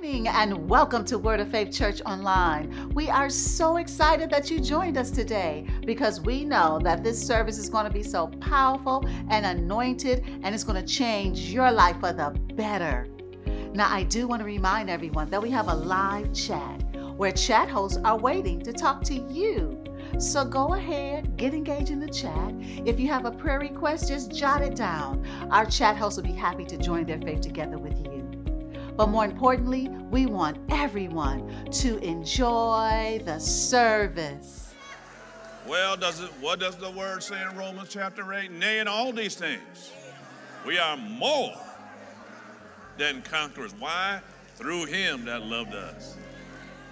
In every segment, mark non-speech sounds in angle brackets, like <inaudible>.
morning and welcome to Word of Faith Church Online. We are so excited that you joined us today because we know that this service is going to be so powerful and anointed and it's going to change your life for the better. Now, I do want to remind everyone that we have a live chat where chat hosts are waiting to talk to you. So go ahead, get engaged in the chat. If you have a prayer request, just jot it down. Our chat hosts will be happy to join their faith together. But more importantly, we want everyone to enjoy the service. Well, does it, what does the word say in Romans chapter 8? Nay, in all these things, we are more than conquerors. Why? Through him that loved us.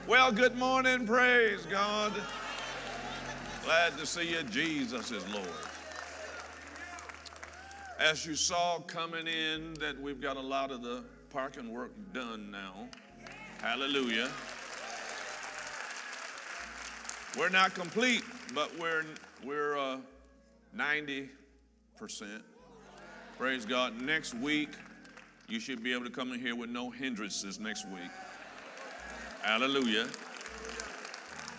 Well, good morning. Praise God. Glad to see you. Jesus is Lord. As you saw coming in, that we've got a lot of the parking work done now. Hallelujah. We're not complete, but we're we're uh, 90%. Praise God. Next week, you should be able to come in here with no hindrances next week. Hallelujah.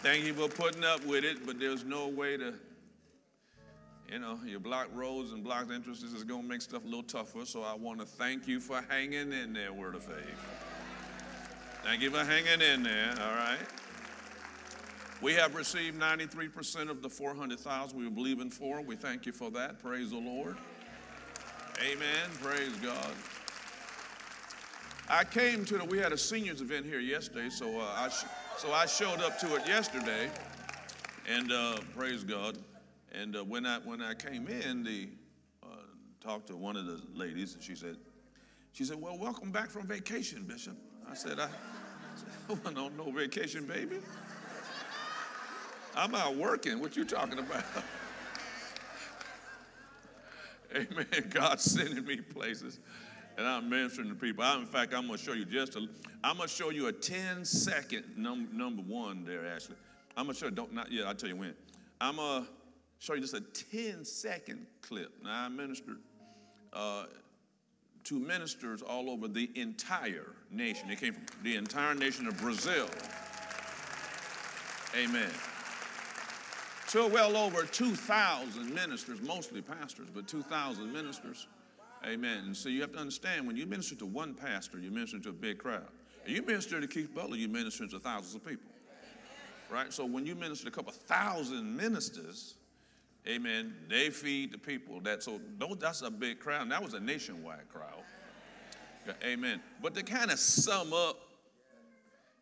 Thank you for putting up with it, but there's no way to you know, your block roads and block entrances is going to make stuff a little tougher. So I want to thank you for hanging in there, Word of Faith. Thank you for hanging in there, all right? We have received 93% of the 400,000 we were believing for. We thank you for that. Praise the Lord. Amen. Praise God. I came to the, we had a seniors event here yesterday, so, uh, I, so I showed up to it yesterday, and uh, praise God. And uh, when I when I came in, the uh, talked to one of the ladies, and she said, she said, "Well, welcome back from vacation, Bishop." I said, "I, <laughs> I went on no vacation, baby. I'm out working. What you talking about?" <laughs> Amen. God's sending me places, and I'm ministering to people. I, in fact, I'm going to show you just a. I'm going to show you a 10 second num, number one there. Ashley. I'm going to show. Don't not yet. I'll tell you when. I'm a. Show you just a 10 second clip. Now, I ministered uh, to ministers all over the entire nation. They came from the entire nation of Brazil. Amen. To well over 2,000 ministers, mostly pastors, but 2,000 ministers. Amen. And so you have to understand when you minister to one pastor, you minister to a big crowd. And you minister to Keith Butler, you minister to thousands of people. Right? So when you minister to a couple thousand ministers, Amen. They feed the people. That so that's a big crowd. that was a nationwide crowd. Amen. But to kind of sum up,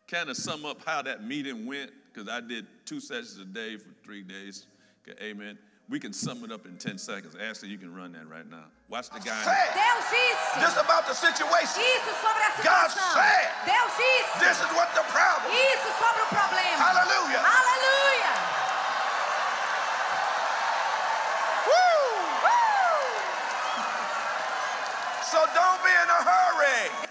kind of sum up how that meeting went, because I did two sessions a day for three days. Amen. We can sum it up in 10 seconds. Ashley, you can run that right now. Watch the guy. Deus disse. Just about the situation. Isso sobre a situação. God said. Deus disse. This is what the problem. Isso sobre o problema. Hallelujah. Aleluia. So don't be in a hurry.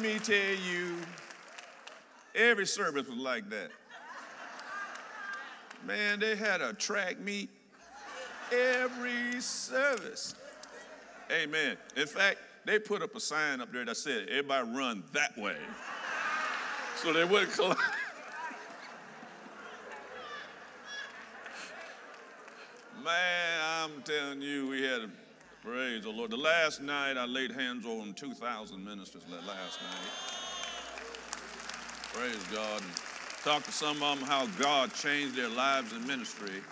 Let me tell you, every service was like that. Man, they had a track meet every service. Amen. In fact, they put up a sign up there that said, everybody run that way. So they wouldn't collide. <laughs> Man, I'm telling you, we had a praise the Lord. The last night I laid hands on 2,000 ministers last night. Praise God. And talked to some of them how God changed their lives in ministry.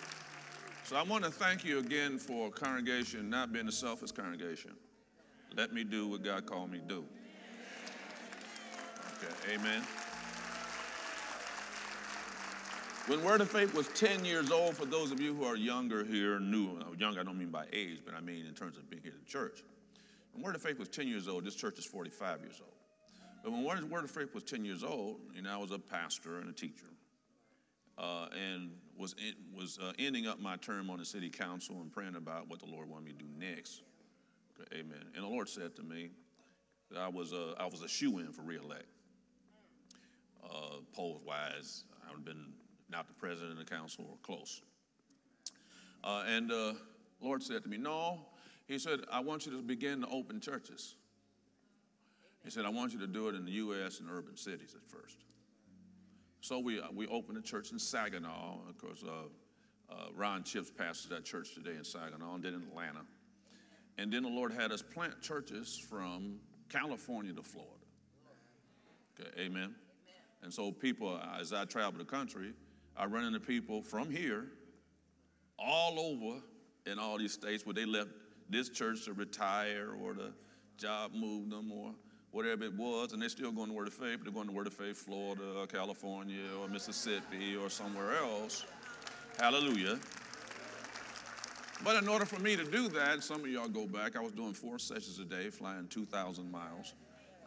So I want to thank you again for congregation not being a selfish congregation. Let me do what God called me to do. Okay, amen. When Word of Faith was 10 years old, for those of you who are younger here, new, uh, young, I don't mean by age, but I mean in terms of being here at church. When Word of Faith was 10 years old, this church is 45 years old. But when Word of Faith was 10 years old, you know, I was a pastor and a teacher. Uh, and was in, was uh, ending up my term on the city council and praying about what the Lord wanted me to do next. Amen. And the Lord said to me that I was a, I was a shoe in for reelect. Uh, polls wise, I've been not the president of the council or close. Uh, and the Lord said to me, No. He said, I want you to begin to open churches. He said, I want you to do it in the U.S. and urban cities at first. So we, uh, we opened a church in Saginaw. Of course, uh, uh, Ron Chips pastors that church today in Saginaw and then in Atlanta. And then the Lord had us plant churches from California to Florida. Okay, amen. And so people, as I travel the country, I run into people from here, all over in all these states where they left this church to retire or the job moved them or whatever it was, and they're still going to Word of Faith, but they're going to Word of Faith, Florida, or California, or Mississippi, or somewhere else. Hallelujah. But in order for me to do that, some of y'all go back, I was doing four sessions a day, flying 2,000 miles.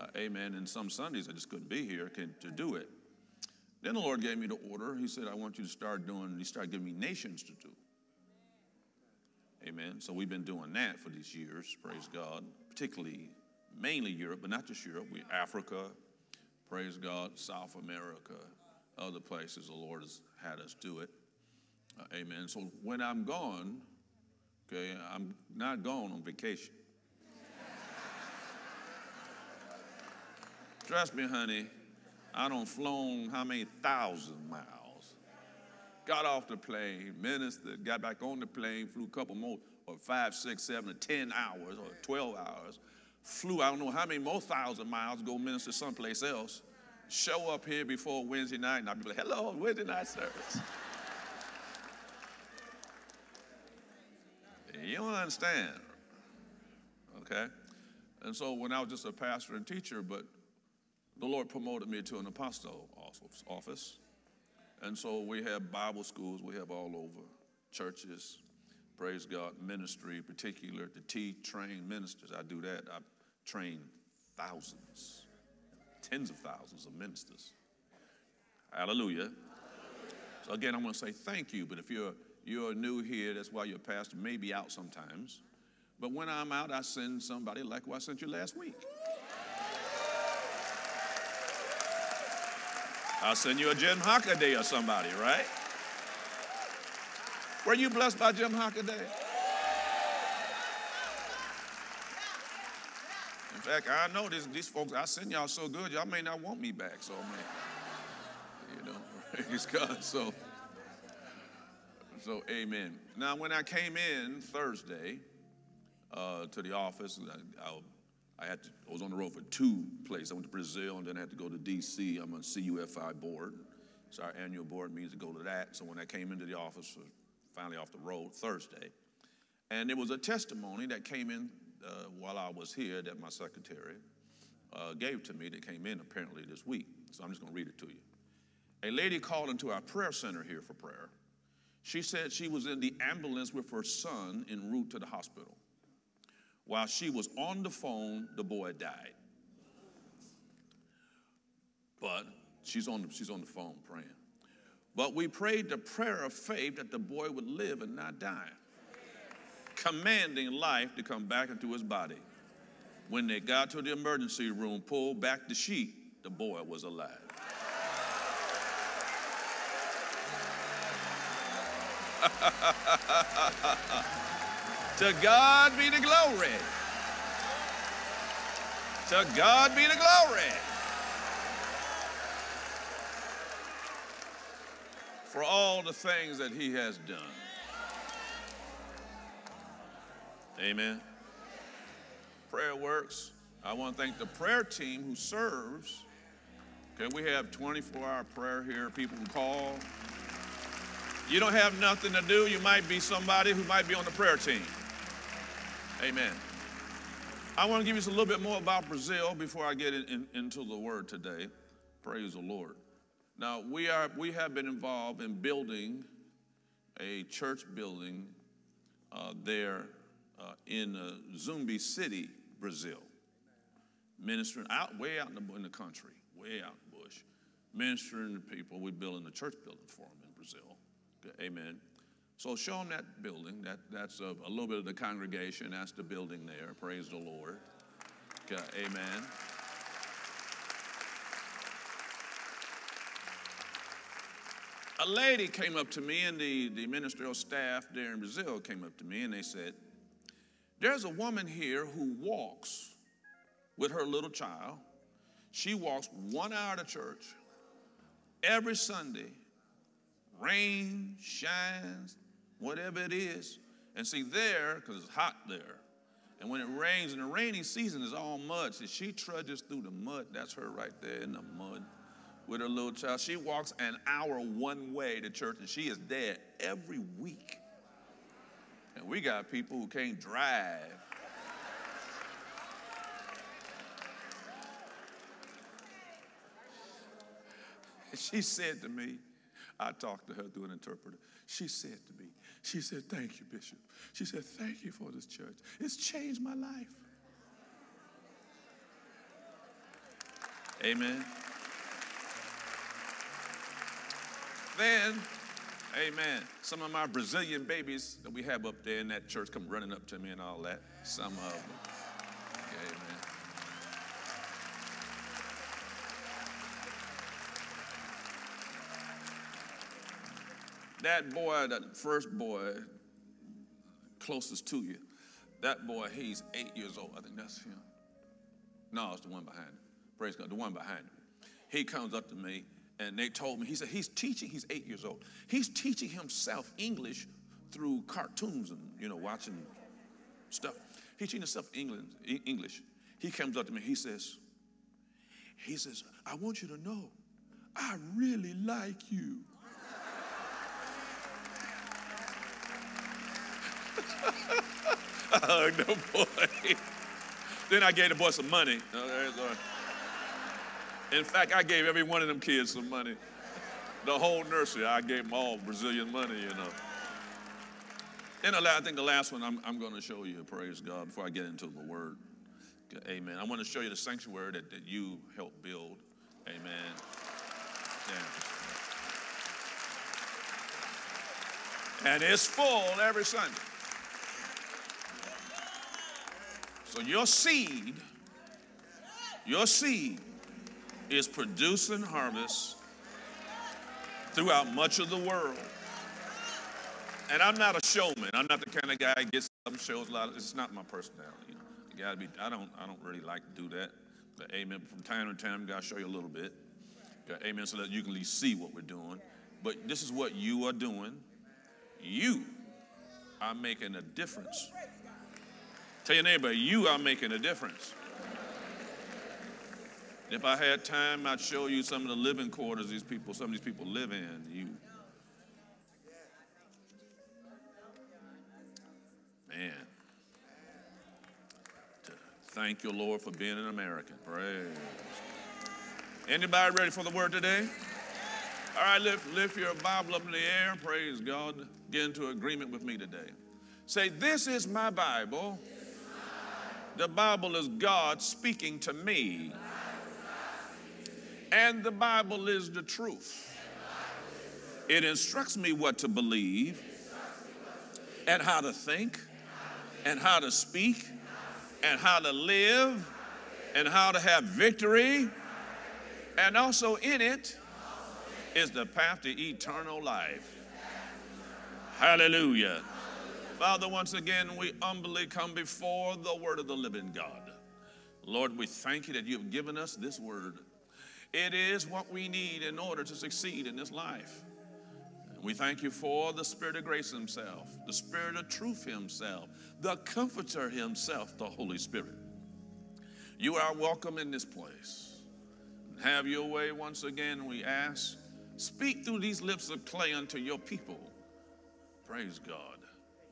Uh, amen. And some Sundays I just couldn't be here to do it. Then the Lord gave me the order. He said, I want you to start doing, He started giving me nations to do. Amen. So we've been doing that for these years, praise God, particularly mainly Europe, but not just Europe. We Africa, praise God, South America, other places the Lord has had us do it. Uh, amen. So when I'm gone, okay, I'm not gone on vacation. Trust me, honey, I don't flown how many thousand miles. Got off the plane, ministered, got back on the plane, flew a couple more, or five, six, seven, or ten hours, or 12 hours. Flew, I don't know how many more thousand miles, go minister someplace else. Show up here before Wednesday night, and I'll be like, hello, Wednesday night service. you don't understand, okay? And so when I was just a pastor and teacher, but the Lord promoted me to an apostle office. And so we have Bible schools, we have all over churches, praise God, ministry, particular to teach, train ministers. I do that. I train thousands, tens of thousands of ministers. Hallelujah. So again, I want to say thank you. But if you're you're new here, that's why your pastor may be out sometimes. But when I'm out, I send somebody like who I sent you last week. I'll send you a Jim Hockaday or somebody, right? Were you blessed by Jim Hockaday? In fact, I know this, these folks, I send y'all so good, y'all may not want me back. So, man, you know, <laughs> praise God. So, so amen. Now, when I came in Thursday uh, to the office, I, I I had to, I was on the road for two places. I went to Brazil and then I had to go to DC. I'm on CUFI board. It's our annual board meetings to go to that. So when I came into the office, finally off the road Thursday, and there was a testimony that came in uh, while I was here that my secretary uh, gave to me that came in apparently this week. So I'm just going to read it to you. A lady called into our prayer center here for prayer. She said she was in the ambulance with her son en route to the hospital. While she was on the phone, the boy died. But she's on the, she's on the phone praying. But we prayed the prayer of faith that the boy would live and not die, commanding life to come back into his body. When they got to the emergency room, pulled back the sheet, the boy was alive. <laughs> To God be the glory. To God be the glory. For all the things that He has done. Amen. Prayer works. I want to thank the prayer team who serves. Okay, we have 24 hour prayer here. People can call. You don't have nothing to do. You might be somebody who might be on the prayer team. Amen. I want to give you a little bit more about Brazil before I get in, in, into the word today. Praise the Lord. Now we are we have been involved in building a church building uh, there uh, in uh, Zumbi City, Brazil. Ministering out way out in the, in the country, way out in the bush, ministering to people. We're building a church building for them in Brazil. Amen. So show them that building. That, that's a, a, little bit of the congregation. That's the building there. Praise the Lord. Okay, amen. a lady came up to me, and the, the ministerial staff there in Brazil came up to me, and they said, There's a woman here who walks with her little child. She walks one hour to church every Sunday, rain, shines, whatever it is. And see, there, because it's hot there, and when it rains, and the rainy season is all mud, see, she trudges through the mud. That's her right there in the mud with her little child. She walks an hour one way to church, and she is there every week. And we got people who can't drive. <laughs> She said to me, I talked to her through an interpreter. She said to me, she said, Thank you, Bishop. She said, Thank you for this church. It's changed my life. Amen. Then, amen, some of my Brazilian babies that we have up there in that church come running up to me and all that. Some of them. Amen. That boy, that first boy closest to you, that boy, he's eight years old. I think that's him. No, it's the one behind him. Praise God, the one behind him. He comes up to me and they told me, he said, he's teaching, he's eight years old. He's teaching himself English through cartoons and, you know, watching stuff. He's teaching himself English. He comes up to me, he says, he says, I want you to know, I really like you. <laughs> I hugged the boy. then I gave the boy some money. Oh, In fact, I gave every one of them kids some money. The whole nursery, I gave them all Brazilian money, you know. And I think the last one I'm, I'm going to show you, praise God, before I get into the word. Amen. I want to show you the sanctuary that, that you helped build. Amen. Yeah. And it's full every Sunday. So your seed, your seed is producing harvest throughout much of the world. And I'm not a showman. I'm not the kind of guy that gets up and shows a lot. It's not my personality. You, know. you gotta be. I don't. I don't really like to do that. But amen. From time to time, God show you a little bit. Amen. So that you can at least see what we're doing. But this is what you are doing. You are making a difference Tell your neighbor, you are making a difference. If I had time, I'd show you some of the living quarters these people, some of these people live in. You, man. Thank you, Lord, for being an American. Praise. Anybody ready for the word today? All right, lift, lift your Bible up in the air. Praise God. Get into agreement with me today. Say, This is my Bible. The Bible is God speaking to me. And the Bible is the truth. It instructs me what to believe and how to think and how to speak and how to live and how to have victory. And also in it is the path to eternal life. Hallelujah. Father, once again, we humbly come before the word of the living God. Lord, we thank you that you have given us this word. It is what we need in order to succeed in this life. We thank you for the Spirit of grace Himself, the Spirit of truth Himself, the Comforter Himself, the Holy Spirit. You are welcome in this place. Have your way once again, we ask. Speak through these lips of clay unto your people. Praise God.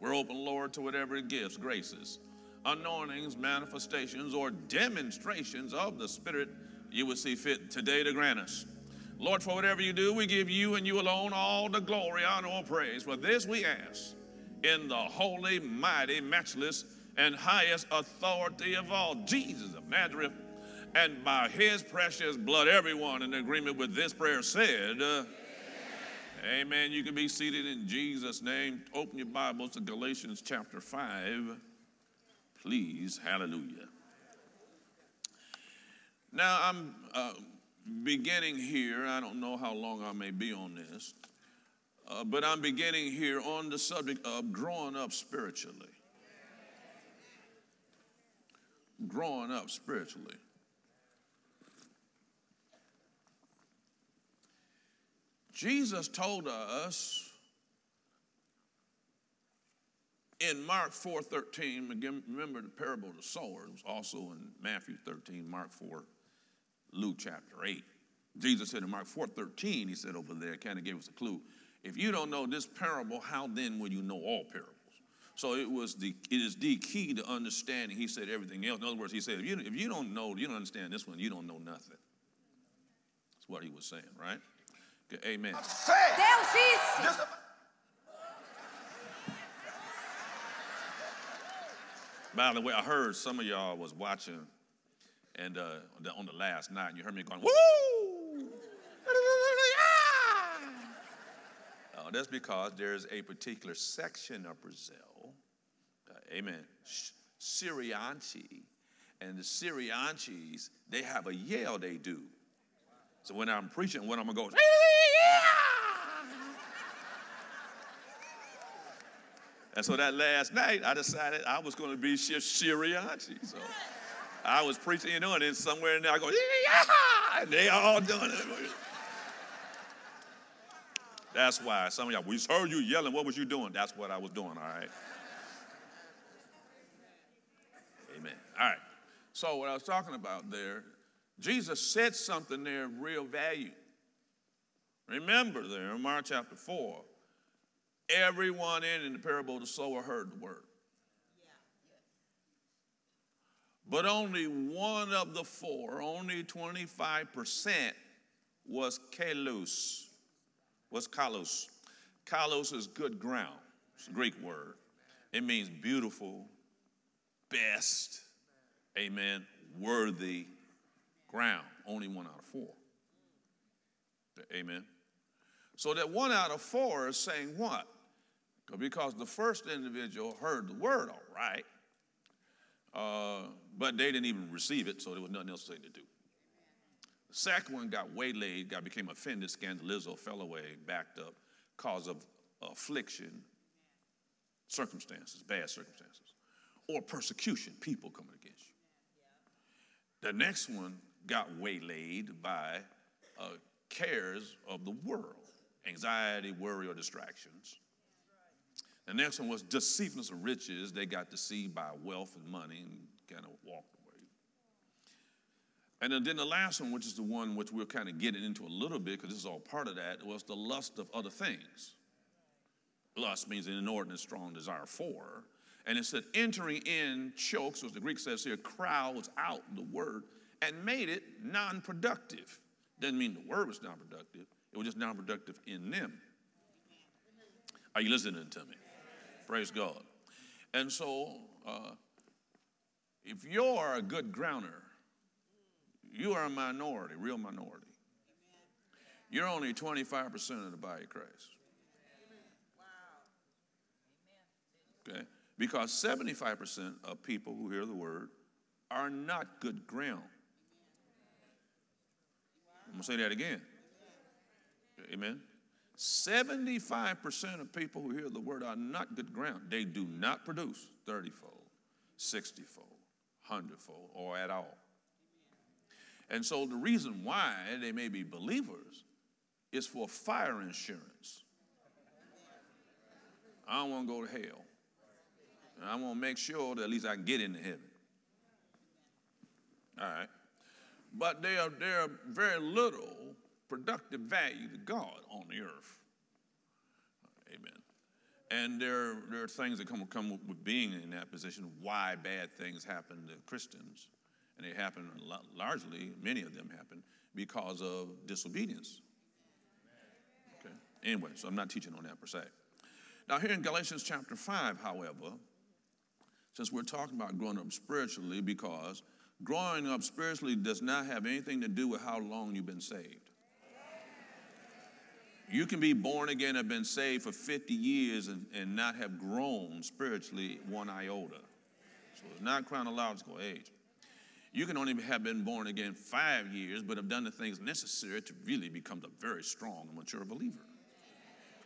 We're open, Lord, to whatever gifts, graces, anointings, manifestations, or demonstrations of the Spirit you would see fit today to grant us. Lord, for whatever you do, we give you and you alone all the glory, honor, and praise. For this we ask in the holy, mighty, matchless, and highest authority of all, Jesus of Nazareth. And by his precious blood, everyone in agreement with this prayer said, uh, Amen. You can be seated in Jesus' name. Open your Bibles to Galatians chapter 5. Please. Hallelujah. Now, I'm uh, beginning here. I don't know how long I may be on this, Uh, but I'm beginning here on the subject of growing up spiritually. Growing up spiritually. Jesus told us in Mark 4:13, again, remember the parable of the sower, it was also in Matthew 13, Mark 4, Luke chapter 8. Jesus said in Mark 4:13, he said over there, kind of gave us a clue. If you don't know this parable, how then will you know all parables? So it was the it is the key to understanding. He said everything else. In other words, he said if you if you don't know, you don't understand this one, you don't know nothing. That's what he was saying, right? Okay, amen. Deus disse. By the way, I heard some of y'all was watching, and uh, on the- on the last night, you heard me going, "Woo!" Oh, that's because there's a particular section of Brazil, uh, amen, Sh- Syrianchi, and the Syrianchis, they have a yell they do. So when I'm preaching, when I'm gonna go, And so that last night, I decided I was going to be Shir- Shiriachi. So I was preaching, you know, and then somewhere in there I go, and they all doing it. That's why some of y'all, we heard you yelling. What was you doing? That's what I was doing, all right? Amen. All right. So what I was talking about there, Jesus said something there of real value. Remember there in Mark chapter 4, everyone in, in the parable of the sower heard the word. But only one of the four, only 25%, was kalos. What's kalos? Kalos is good ground. It's a Greek word. It means beautiful, best, amen, worthy ground. Only one out of four. Amen. So that one out of four is saying what? Because the first individual heard the word all right, uh, but they didn't even receive it, so there was nothing else to say to do. The second one got waylaid, got became offended, scandalized, fell away, backed up, cause of affliction, circumstances, bad circumstances, or persecution, people coming against you. The next one got waylaid by uh, cares of the world, anxiety, worry, or distractions. The next one was deceitfulness of riches. They got deceived by wealth and money and kind of walked away. And then, then the last one, which is the one which we're kind of getting into a little bit because this is all part of that, was the lust of other things. Lust means an inordinate, strong desire for. And it said, entering in chokes, as the Greek says here, crowds out the word and made it non productive. Doesn't mean the word was non productive, it was just non productive in them. Are you listening to me? Praise God. And so, uh, if you're a good grounder, you are a minority, real minority. You're only 25% of the body of Christ. Okay? Because 75% of people who hear the word are not good ground. I'm going to say that again. Amen. 75% of people who hear the word are not good ground. They do not produce 30 fold, 60 fold, 100 fold, or at all. And so the reason why they may be believers is for fire insurance. I don't want to go to hell. And I want to make sure that at least I can get into heaven. All right. But they are, they are very little productive value to God on the earth. Amen. And there, there are things that come, come with being in that position, why bad things happen to Christians. And they happen largely, many of them happen because of disobedience. Okay. Anyway, so I'm not teaching on that per se. Now, here in Galatians chapter 5, however, since we're talking about growing up spiritually, because growing up spiritually does not have anything to do with how long you've been saved. You can be born again, have been saved for 50 years, and, and not have grown spiritually one iota. So it's not chronological age. You can only have been born again five years, but have done the things necessary to really become a very strong and mature believer.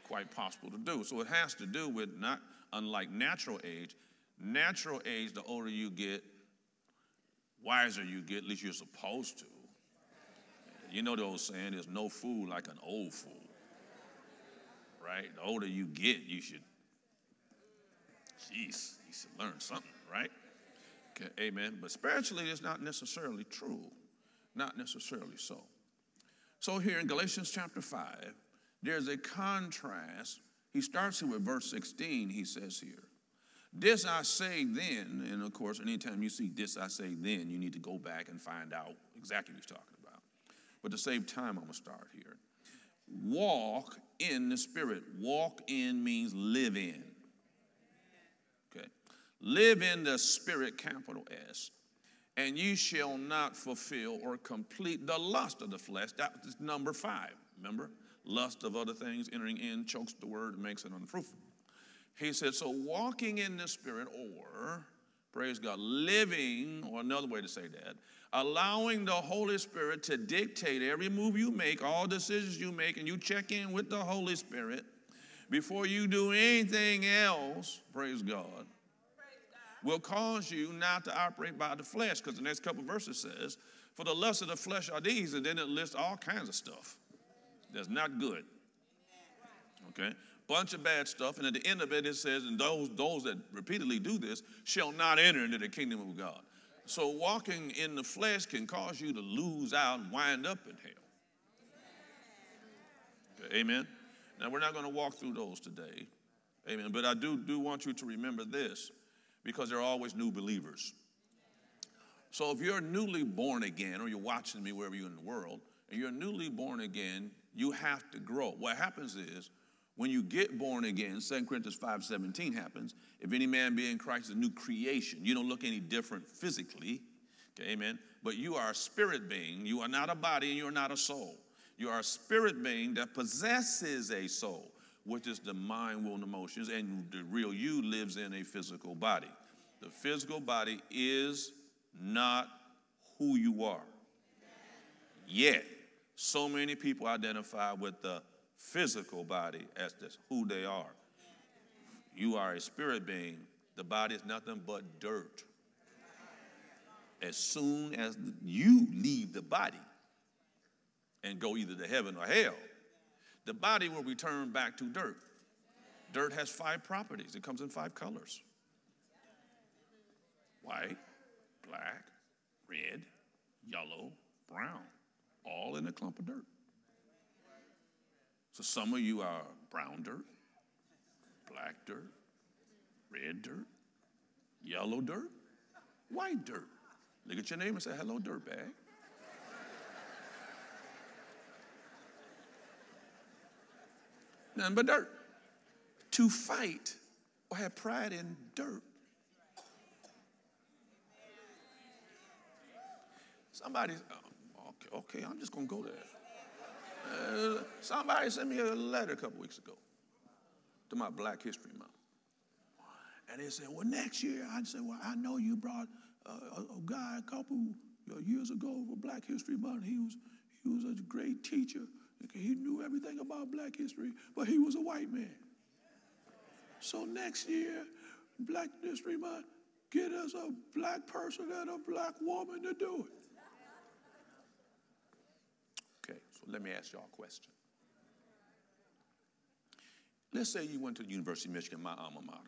quite possible to do. So it has to do with not unlike natural age. Natural age, the older you get, wiser you get, at least you're supposed to. You know the old saying, there's no fool like an old fool. Right? The older you get, you should, jeez, you should learn something, right? Okay, amen. But spiritually, it's not necessarily true. Not necessarily so. So here in Galatians chapter 5, there's a contrast. He starts here with verse 16, he says here. This I say then, and of course, anytime you see this I say then, you need to go back and find out exactly what he's talking about. But to save time, I'm going to start here. Walk in the Spirit. Walk in means live in. Okay. Live in the Spirit, capital S. And you shall not fulfill or complete the lust of the flesh. That's number five. Remember? Lust of other things entering in chokes the word makes it unfruitful. He said, so walking in the Spirit, or, praise God, living, or another way to say that, allowing the Holy Spirit to dictate every move you make, all decisions you make, and you check in with the Holy Spirit before you do anything else, praise God, will cause you not to operate by the flesh. Because the next couple verses says, For the lust of the flesh are these, and then it lists all kinds of stuff that's not good. Okay? Bunch of bad stuff, and at the end of it, it says, And those, those that repeatedly do this shall not enter into the kingdom of God. So walking in the flesh can cause you to lose out and wind up in hell. Okay, amen. Now we're not going to walk through those today. Amen. But I do, do want you to remember this because there are always new believers. So if you're newly born again, or you're watching me wherever you're in the world, and you're newly born again, you have to grow. What happens is when you get born again, 2 Corinthians 5:17 happens. If any man be in Christ, a new creation. You don't look any different physically. Okay, amen. But you are a spirit being. You are not a body and you are not a soul. You are a spirit being that possesses a soul, which is the mind, will, and emotions, and the real you lives in a physical body. The physical body is not who you are. Yet, so many people identify with the physical body as this, who they are. You are a spirit being. The body is nothing but dirt. As soon as you leave the body and go either to heaven or hell, the body will return back to dirt. Dirt has five properties, it comes in five colors white, black, red, yellow, brown, all in a clump of dirt. So some of you are brown dirt, black dirt, red dirt, yellow dirt, white dirt. Look at your neighbor and say, hello, dirtbag. None but dirt. To fight or have pride in dirt. Somebody, oh, okay, okay, I'm just gonna go there. Uh, somebody sent me a letter a couple weeks ago to my Black History Month. And they said, well, next year, I said, well, I know you brought a, a guy a couple years ago for Black History Month. He was, he was a great teacher. He knew everything about black history, but he was a white man. So next year, Black History Month, get us a black person and a black woman to do it. So let me ask y'all a question. Let's say you went to the University of Michigan, my alma mater.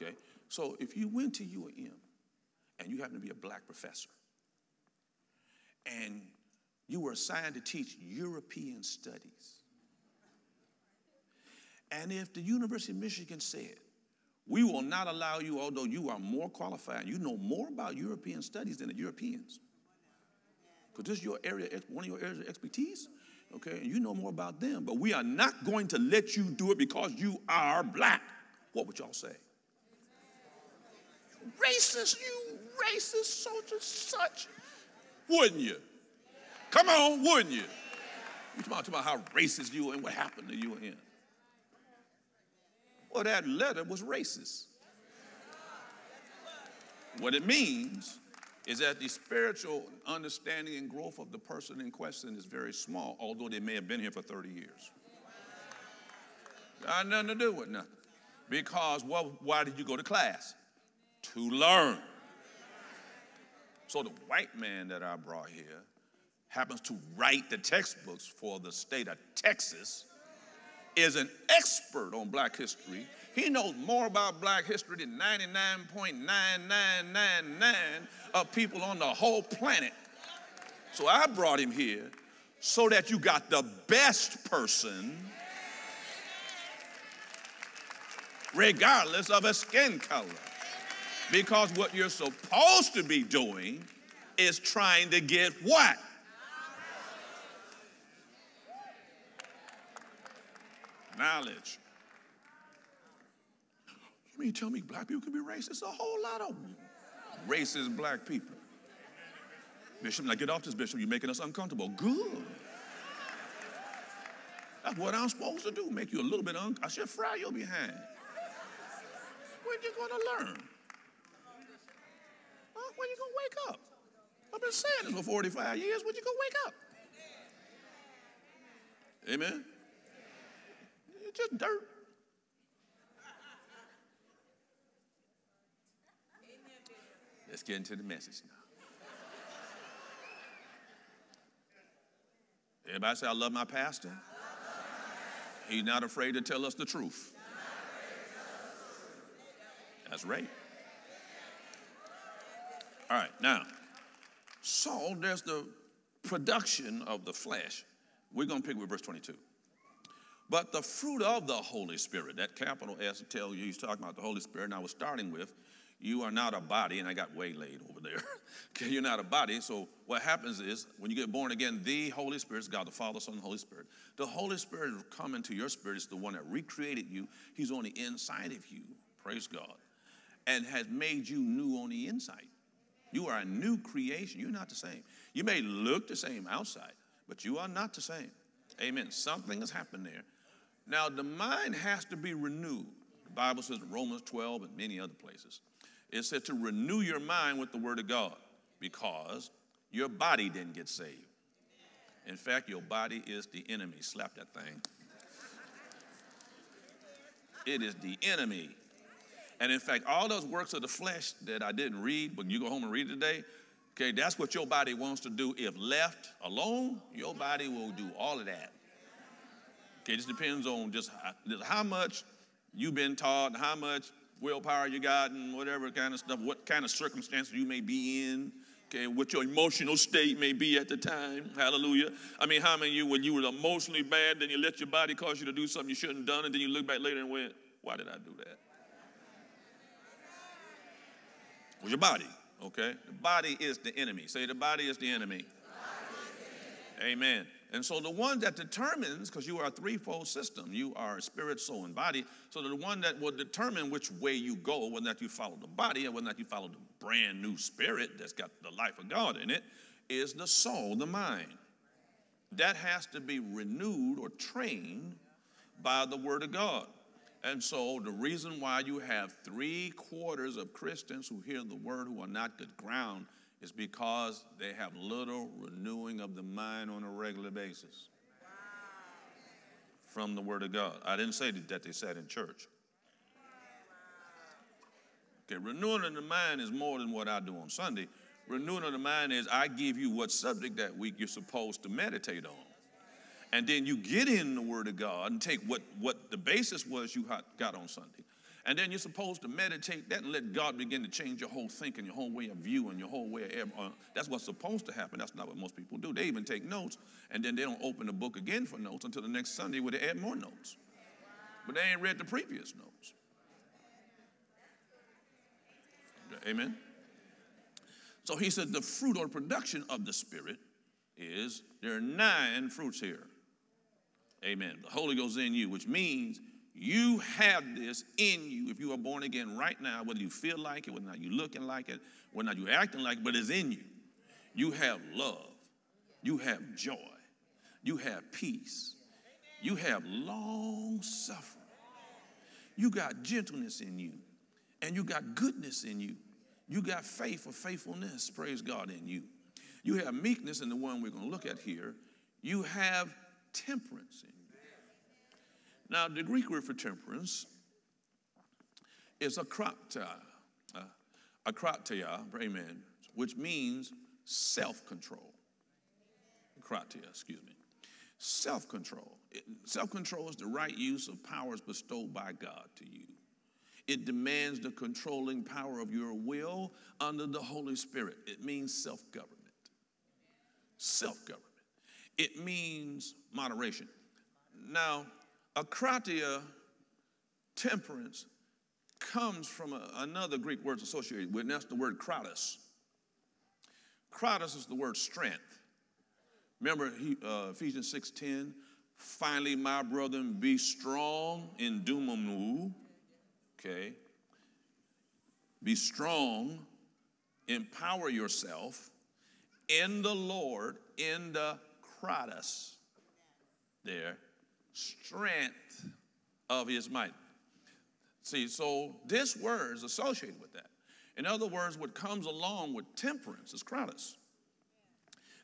Okay? So if you went to UM and you happen to be a black professor and you were assigned to teach European studies, and if the University of Michigan said, we will not allow you, although you are more qualified, you know more about European studies than the Europeans, because this is your area, one of your areas of expertise. Okay, and you know more about them, but we are not going to let you do it because you are black. What would y'all say? Racist, you racist, and such. Wouldn't you? Come on, wouldn't you? You talking about how racist you and what happened to you and Well, that letter was racist. What it means is that the spiritual understanding and growth of the person in question is very small, although they may have been here for 30 years. Got nothing to do with nothing. Because well, why did you go to class? To learn. So the white man that I brought here happens to write the textbooks for the state of Texas, is an expert on black history. He knows more about black history than 99.9999 of people on the whole planet. So I brought him here so that you got the best person, regardless of a skin color. Because what you're supposed to be doing is trying to get what? Knowledge. You mean tell me black people can be racist? A whole lot of them. racist black people. Bishop, now get off this, Bishop. You're making us uncomfortable. Good. That's what I'm supposed to do, make you a little bit uncomfortable. I should fry your behind. When you going to learn? Huh? When you going to wake up? I've been saying this for 45 years. When you going to wake up? Amen? It's just dirt. Let's get into the message now. Everybody say, I love my pastor. He's not afraid to tell us the truth. That's right. All right, now, so there's the production of the flesh. We're going to pick with verse 22. But the fruit of the Holy Spirit, that capital S tell you he's talking about the Holy Spirit. And I was starting with you are not a body, and I got waylaid over there. <laughs> okay, you're not a body. So what happens is when you get born again, the Holy Spirit is God, the Father, Son, and Holy Spirit. The Holy Spirit come into your spirit is the one that recreated you. He's on the inside of you. Praise God. And has made you new on the inside. You are a new creation. You're not the same. You may look the same outside, but you are not the same. Amen. Something has happened there. Now, the mind has to be renewed. The Bible says Romans 12 and many other places it said to renew your mind with the Word of God because your body didn't get saved. In fact, your body is the enemy. Slap that thing. It is the enemy. And in fact, all those works of the flesh that I didn't read, but you go home and read today, okay, that's what your body wants to do. If left alone, your body will do all of that. Okay, it just depends on just how, how much you've been taught, how much willpower you got and whatever kind of stuff, what kind of circumstances you may be in, okay, what your emotional state may be at the time. Hallelujah. I mean, how many of you, when you were emotionally bad, then you let your body cause you to do something you shouldn't have done, and then you look back later and went, why did I do that? Well, your body, okay? The body is the enemy. Say, the body is the enemy. Amen. And so the one that determines, because you are a threefold system, you are spirit, soul, and body. So the one that will determine which way you go, whether that you follow the body or whether that you follow the brand new spirit that's got the life of God in it, is the soul, the mind. That has to be renewed or trained by the Word of God. And so the reason why you have three quarters of Christians who hear the word who are not good ground is because they have little renewing of the mind on a regular basis from the Word of God. I didn't say that they sat in church. Okay, renewing of the mind is more than what I do on Sunday. Renewing of the mind is I give you what subject that week you're supposed to meditate on. And then you get in the Word of God and take what, what the basis was you got on Sunday and then you're supposed to meditate that and let God begin to change your whole thinking, your whole way of viewing, your whole way of. Uh, that's what's supposed to happen. That's not what most people do. They even take notes and then they don't open the book again for notes until the next Sunday where they add more notes. But they ain't read the previous notes. Amen. So he said the fruit or production of the Spirit is there are nine fruits here. Amen. The Holy Ghost in you, which means you have this in you if you are born again right now, whether you feel like it, whether not you're looking like it, whether not you're acting like it, but it's in you. You have love. You have joy. You have peace. You have long suffering. You got gentleness in you. And you got goodness in you. You got faith or faithfulness, praise God, in you. You have meekness in the one we're going to look at here. You have temperance in Now, the Greek word for temperance is akratia, uh, amen, which means self-control. Akratia, excuse me. Self-control. Self-control is the right use of powers bestowed by God to you. It demands the controlling power of your will under the Holy Spirit. It means self-government. Self-government. It means moderation. Now, akratia, temperance, comes from a, another Greek word associated with, and that's the word kratos. Kratos is the word strength. Remember he, uh, Ephesians 6.10, finally, my brethren, be strong in dunamu, okay? Be strong, empower yourself in the Lord, in the kratos there, strength of his might. See, so this word is associated with that. In other words, what comes along with temperance is kratos.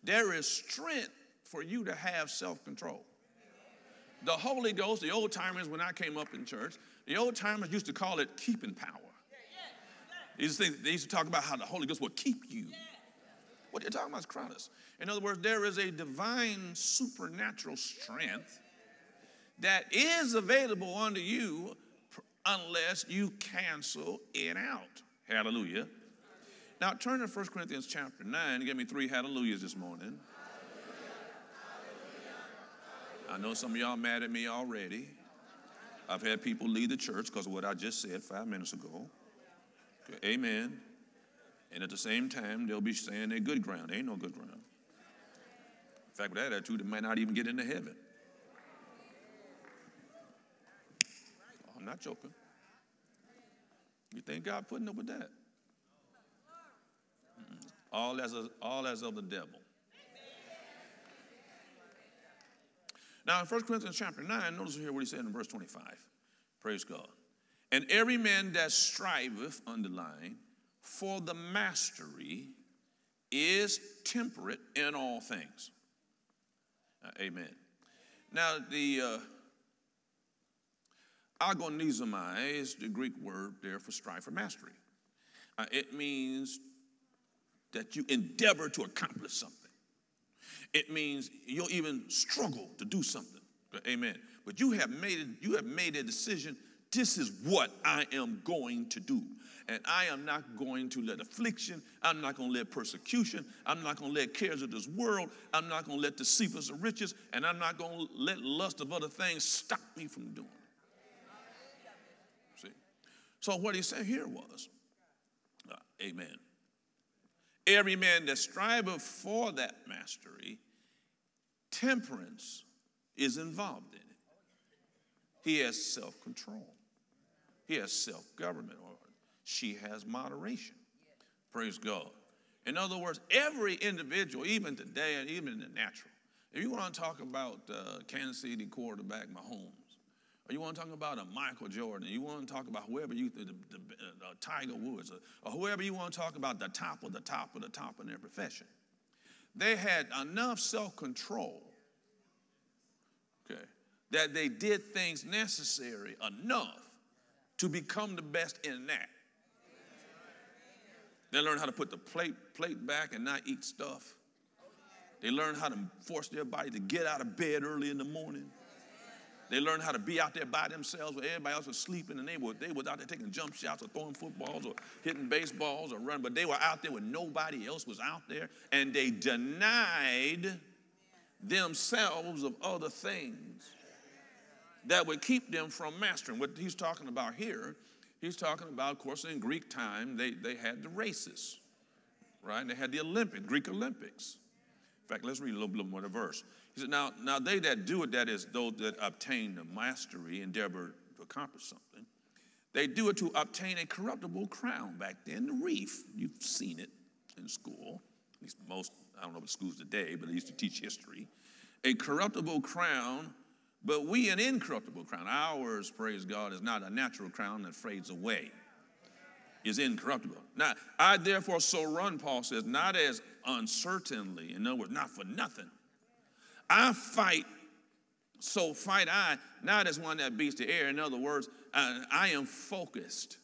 There is strength for you to have self control. The Holy Ghost, the old timers, when I came up in church, the old timers used to call it keeping power. They used, think, they used to talk about how the Holy Ghost will keep you. What they're talking about is kratos. In other words, there is a divine supernatural strength that is available unto you unless you cancel it out. Hallelujah. Now turn to 1 Corinthians chapter 9. Give me three hallelujahs this morning. I know some of y'all mad at me already. I've had people leave the church because of what I just said five minutes ago. Okay, amen. And at the same time, they'll be saying they're good ground. They ain't no good ground. In fact, with that attitude, they might not even get into heaven. I'm not joking. You think God putting up with that? All as, a, all as of the devil. Now, in 1 Corinthians chapter 9, notice here what he said in verse 25. Praise God. And every man that striveth, underline, for the mastery is temperate in all things. Uh, amen. Now, the uh, agonizomai is the Greek word there for strive for mastery. Uh, it means that you endeavor to accomplish something. It means you'll even struggle to do something. Amen. But you have made it, you have made a decision. This is what I am going to do. And I am not going to let affliction, I'm not going to let persecution, I'm not going to let cares of this world, I'm not going to let the deceivers of riches, and I'm not going to let lust of other things stop me from doing? So what he said here was, uh, amen. Every man that striveth for that mastery, temperance is involved in it. He has self control, he has self government, or she has moderation. Praise God. In other words, every individual, even today and even in the natural, if you want to talk about uh, Kansas City quarterback Mahomes, or you want to talk about a Michael Jordan, you want to talk about whoever you, the, the, the Tiger Woods, or, or whoever you want to talk about, the top of the top of the top in their profession, they had enough self control okay, that they did things necessary enough to become the best in that. They learned how to put the plate, plate back and not eat stuff. They learned how to force their body to get out of bed early in the morning. They learned how to be out there by themselves where everybody else was sleeping and they were, they were out there taking jump shots or throwing footballs or hitting baseballs or running, but they were out there when nobody else was out there and they denied themselves of other things that would keep them from mastering. What he's talking about here, he's talking about, of course, in Greek time, they, they had the races, right? They had the Olympic, Greek Olympics. In fact, let's read a little bit more of the verse. He said, now, now they that do it, that is, those that obtain the mastery, endeavor to accomplish something, they do it to obtain a corruptible crown. Back then, the wreath, you've seen it in school, at least most I don't know what schools today, but they used to teach history. A corruptible crown, but we an incorruptible crown. Ours, praise God, is not a natural crown that fades away. Is incorruptible. Now, I therefore so run, Paul says, not as uncertainly, in other words, not for nothing. I fight So fight I, not as one that beats the air. In other words, uh, I am focused.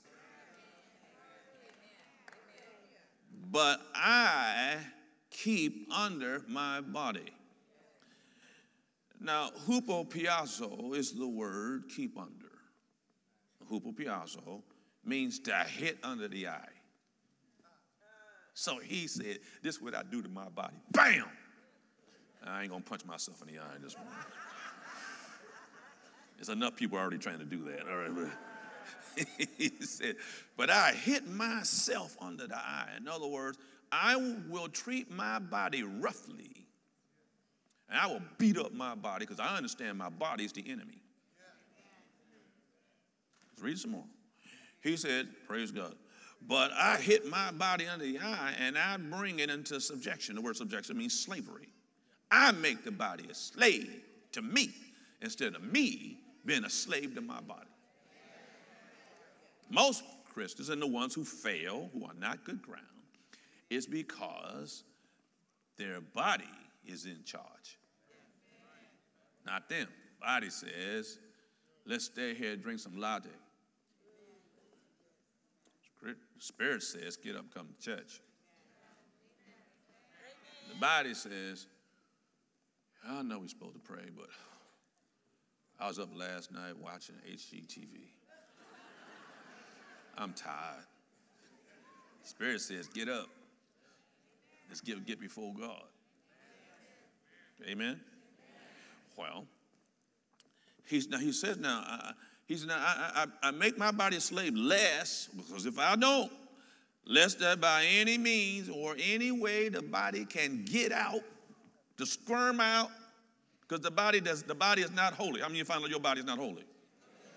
But I keep under my body. Now, hupopiazo is the word keep under. Hupopiazo means to hit under the eye. So he said, This is what I do to my body. Bam! I ain't gonna punch myself in the eye this morning. There's enough people already trying to do that. All right, but <laughs> he said, But I hit myself under the eye. In other words, I will treat my body roughly. And I will beat up my body because I understand my body is the enemy. Let's read some more. He said, Praise God. But I hit my body under the eye and I bring it into subjection. The word subjection means slavery. I make the body a slave to me instead of me being a slave to my body. Most Christians and the ones who fail, who are not good ground, is because their body is in charge. Not them. Body says, let's stay here and drink some latte. Spirit says, get up, come to church. The body says, I know we're supposed to pray, but I was up last night watching HGTV. I'm tired. Spirit says, get up. Let's get, get before God. Amen? Well, he's, now he says now, I, he's now, I, I, I make my body a slave less, because if I don't, lest that by any means or any way the body can get out, to squirm out, because the body does the body is not holy. How many you find out your body is not holy?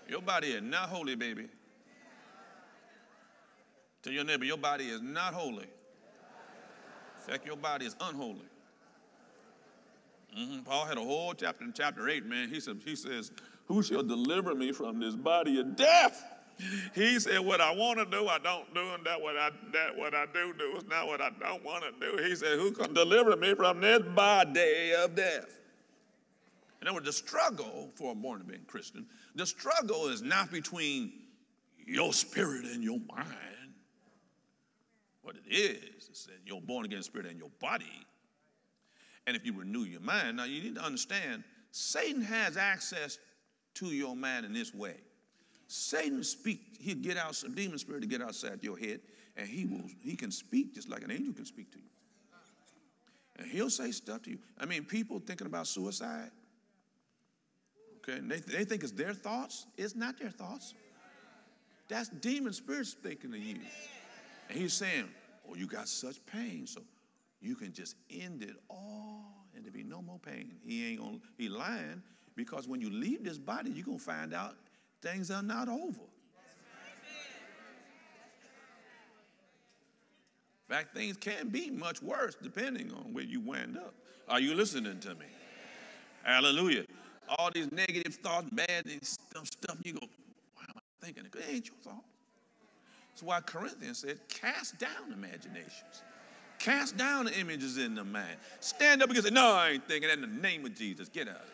Your body is not holy, baby. Tell your neighbor, your body is not holy. In fact, your body is unholy. Mm-hmm. Paul had a whole chapter in chapter 8, man. He, said, he says, Who shall deliver me from this body of death? He said, What I want to do, I don't do, and that what I that what I do do is not what I don't want to do. He said, Who can deliver me from this body of death? In other words, the struggle for a born again Christian, the struggle is not between your spirit and your mind. What it is, is that your born again spirit and your body. And if you renew your mind, now you need to understand Satan has access to your mind in this way. Satan speak, he'll get out some demon spirit to get outside your head, and he will he can speak just like an angel can speak to you. And he'll say stuff to you. I mean, people thinking about suicide, Okay, they, they think it's their thoughts. It's not their thoughts. That's demon spirits thinking of you. And he's saying, Oh, you got such pain, so you can just end it all and there be no more pain. He ain't gonna he lying because when you leave this body, you're gonna find out things are not over. In fact, things can be much worse depending on where you wind up. Are you listening to me? Hallelujah all these negative thoughts, bad stuff, stuff, you go, why am I thinking it? Ain't your thought. That's why Corinthians said, cast down imaginations. Cast down the images in the mind. Stand up and say, no, I ain't thinking that in the name of Jesus. Get out of here.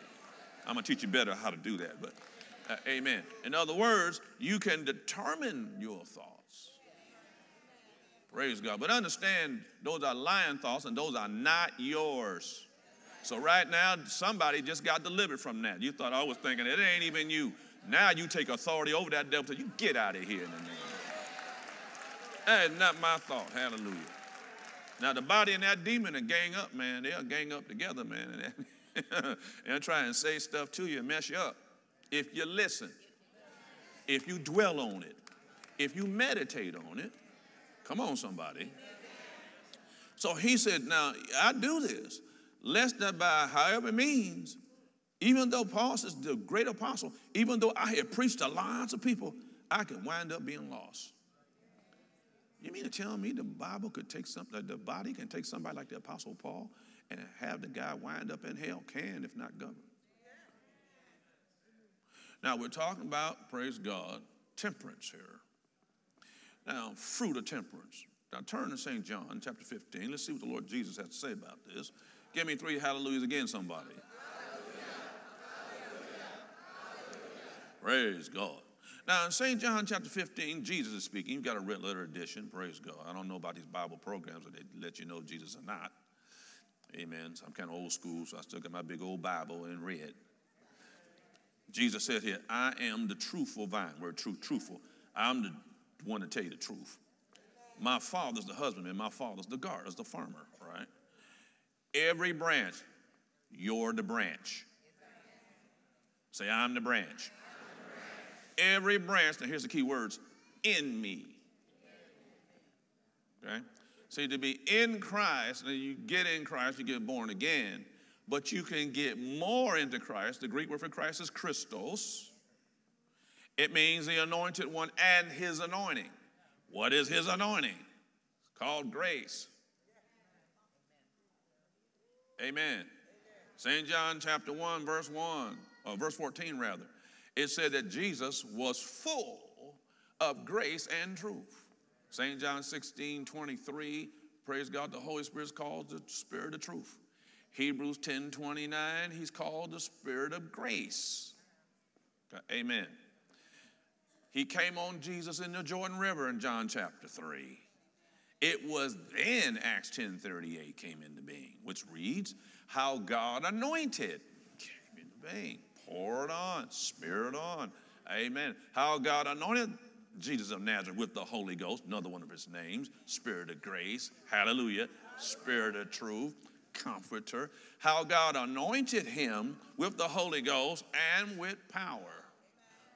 I'm going to teach you better how to do that, but uh, amen. In other words, you can determine your thoughts. Praise God. But understand, those are lying thoughts and those are not yours. So right now, somebody just got delivered from that. You thought I was thinking it ain't even you. Now you take authority over that devil. So you get out of here in the name. That is not my thought. Hallelujah. Now the body and that demon and gang up, man. They'll gang up together, man, and <laughs> try and say stuff to you and mess you up. If you listen, if you dwell on it, if you meditate on it, come on, somebody. So he said, Now I do this lest that by however means, even though Paul is the great apostle, even though I had preached to lots of people, I could wind up being lost. You mean to tell me the Bible could take something, the body can take somebody like the Apostle Paul and have the guy wind up in hell? Can, if not govern. Now we're talking about, praise God, temperance here. Now, fruit of temperance. Now turn to St. John chapter 15. Let's see what the Lord Jesus has to say about this. Give me three hallelujahs again, somebody. Praise God. Now, in St. John chapter 15, Jesus is speaking. You've got a red letter edition. Praise God. I don't know about these Bible programs that they let you know Jesus or not. Amen. So I'm kind of old school, so I still got my big old Bible in red. Jesus said here, I am the truthful vine. We're truth, truthful. I'm the one to tell you the truth. My father's the husbandman, my father's the gardener, the farmer, right? Every branch, you're the branch. Say, I'm the branch. Every branch, now here's the key words, in me. Okay? See, to be in Christ, and you get in Christ, you get born again, but you can get more into Christ. The Greek word for Christ is Christos. It means the anointed one and his anointing. What is his anointing? It's called grace. Amen. St. John chapter 1, verse 1, or verse 14 rather, it said that Jesus was full of grace and truth. St. John 16, 23, praise God, the Holy Spirit is called the Spirit of truth. Hebrews 10, 29, he's called the Spirit of grace. Amen. He came on Jesus in the Jordan River in John chapter 3. It was then Acts 10:38 came into being, which reads, How God anointed came into being, poured on, spirit on. Amen. How God anointed Jesus of Nazareth with the Holy Ghost, another one of his names, Spirit of grace, hallelujah, Spirit of truth, comforter. How God anointed him with the Holy Ghost and with power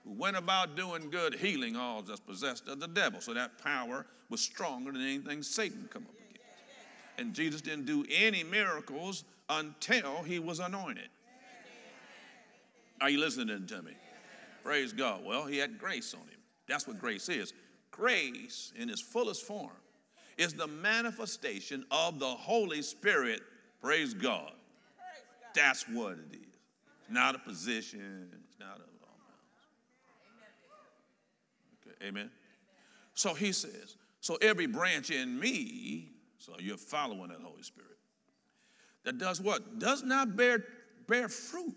who went about doing good, healing all that's possessed of the devil. So that power was stronger than anything Satan come up against. And Jesus didn't do any miracles until he was anointed. Are you listening to me? Praise God. Well, he had grace on him. That's what grace is. Grace, in its fullest form, is the manifestation of the Holy Spirit. Praise God. That's what it is. It's not a position, it's not a Okay, Amen. So he says, so every branch in me, so you're following that Holy Spirit, that does what? Does not bear, bear fruit.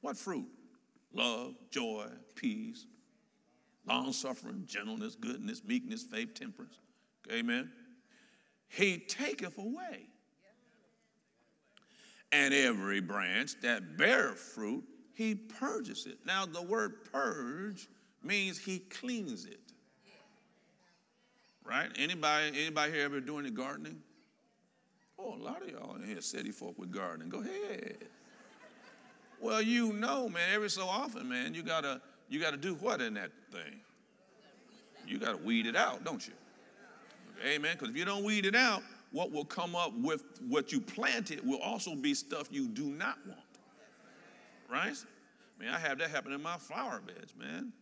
What fruit? Love, joy, peace, long suffering, gentleness, goodness, meekness, faith, temperance. Amen. He taketh away. And every branch that bear fruit, he purges it. Now, the word purge means he cleans it. Right? Anybody, anybody here ever doing the gardening? Oh, a lot of y'all in here city folk with gardening. Go ahead. Well, you know, man, every so often, man, you gotta you gotta do what in that thing? You gotta weed it out, don't you? Amen. Because if you don't weed it out, what will come up with what you planted will also be stuff you do not want. Right? I mean, I have that happen in my flower beds, man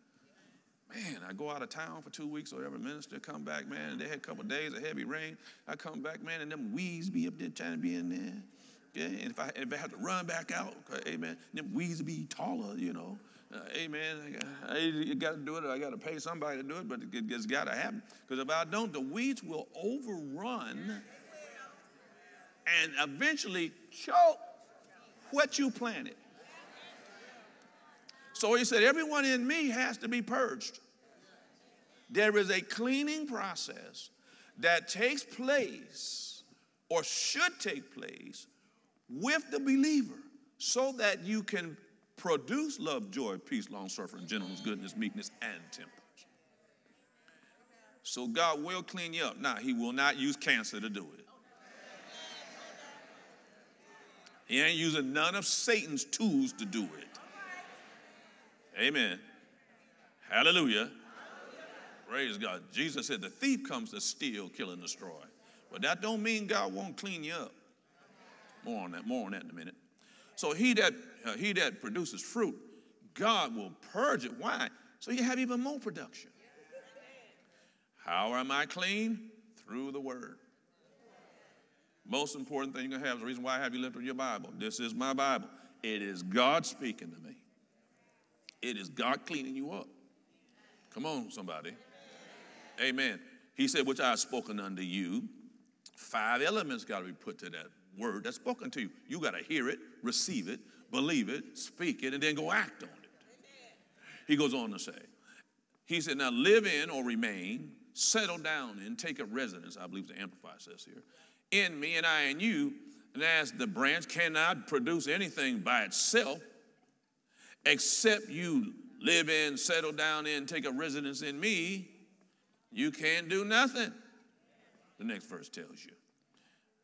man, I go out of town for two weeks or whatever, minister, come back, man, and they had a couple of days of heavy rain. I come back, man, and them weeds be up there trying to be in there. And if I, if I have to run back out, amen, them weeds be taller, you know. Uh, amen. I, I got to do it. I got to pay somebody to do it, but it, it's got to happen. Because if I don't, the weeds will overrun and eventually choke what you planted. So he said, Everyone in me has to be purged. There is a cleaning process that takes place or should take place with the believer so that you can produce love, joy, peace, long suffering, gentleness, goodness, meekness, and temperance. So God will clean you up. Now, He will not use cancer to do it. He ain't using none of Satan's tools to do it. Amen. Hallelujah. Praise God. Jesus said the thief comes to steal, kill, and destroy. But that don't mean God won't clean you up. More on that, more on that in a minute. So he that uh, he that produces fruit, God will purge it. Why? So you have even more production. How am I clean? Through the word. Most important thing you have is the reason why I have you lifted your Bible. This is my Bible. It is God speaking to me. It is God cleaning you up. Come on, somebody. Amen. He said, which I have spoken unto you. Five elements got to be put to that word that's spoken to you. You got to hear it, receive it, believe it, speak it, and then go act on it. he goes on to say, he said, now live in or remain, settle down and take up residence, I believe the Amplified says here, in me and I in you. And as the branch cannot produce anything by itself, except you live in, settle down in, take a residence in me, you can't do nothing. The next verse tells you.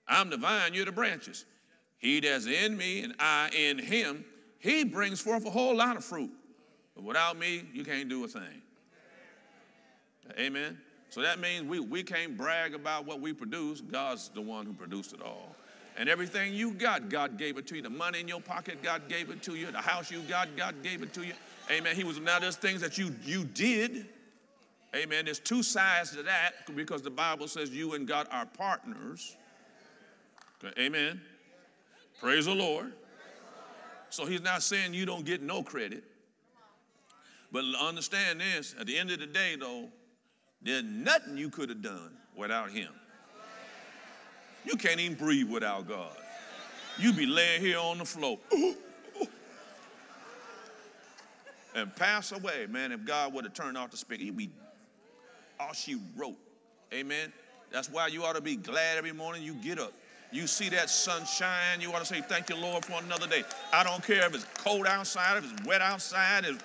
I'm the vine, you're the branches. He that's in me and I in him, he brings forth a whole lot of fruit. But without me, you can't do a thing. Amen. So that means we, we can't brag about what we produce. God's the one who produced it all. And everything you got, God gave it to you. The money in your pocket, God gave it to you. The house you got, God gave it to you. Amen. He was now there's things that you you did. Amen. There's two sides to that because the Bible says you and God are partners. Okay. Amen. Praise the Lord. So he's not saying you don't get no credit. But understand this at the end of the day, though, there's nothing you could have done without him. You can't even breathe without God. You be laying here on the floor <gasps> and pass away, man. If God would have turned off the speaker, you'd be all she wrote. Amen. That's why you ought to be glad every morning you get up. You see that sunshine, you ought to say, Thank you, Lord, for another day. I don't care if it's cold outside, if it's wet outside, if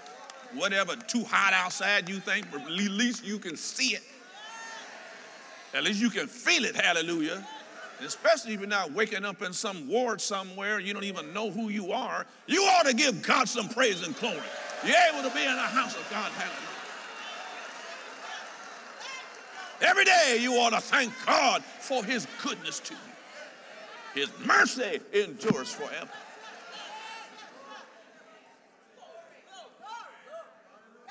whatever, too hot outside, you think, but at least you can see it. At least you can feel it, hallelujah. And especially if you're not waking up in some ward somewhere, you don't even know who you are, you ought to give God some praise and glory. You're able to be in the house of God, hallelujah. Every day you ought to thank God for his goodness to you. His mercy endures forever.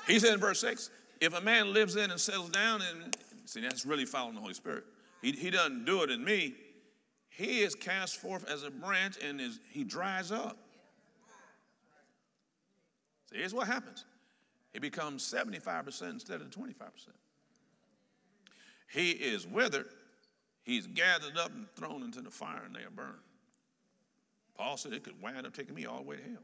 He said in verse 6 if a man lives in and settles down, and see, that's really following the Holy Spirit. He, he doesn't do it in me. He is cast forth as a branch and is, he dries up. See, here's what happens he becomes 75% instead of 25%. He is withered, he's gathered up and thrown into the fire, and they are burned. Paul said it could wind up taking me all the way to hell.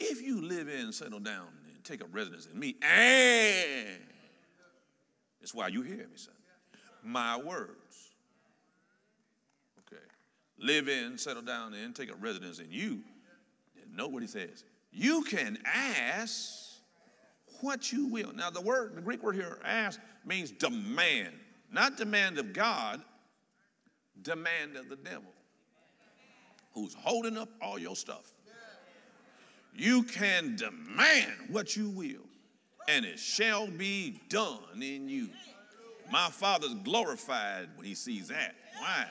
If you live in, settle down, and take up residence in me, and that's why you hear me, son. My words. Okay. Live in, settle down in, take up residence in you. Know what he says. You can ask what you will. Now, the word, the Greek word here, ask, means demand. Not demand of God, demand of the devil, who's holding up all your stuff. You can demand what you will, and it shall be done in you. My Father's glorified when he sees that. Why?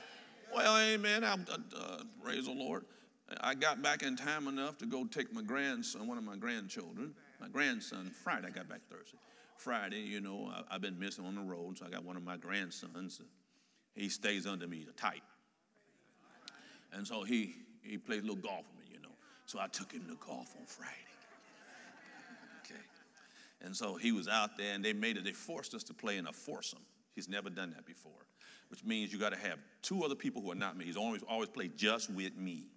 Well, amen. I, uh, uh, praise the Lord. I got back in time enough to go take my grandson, one of my grandchildren, my grandson, Friday. I got back Thursday. Friday, you know, I, have been missing on the road, so I got one of my grandsons. He stays under me tight. And so he, he plays a little golf with me, you know. So I took him to golf on Friday. Okay. And so he was out there, and they made it, they forced us to play in a foursome. He's never done that before, which means you got to have two other people who are not me. He's always, always played just with me.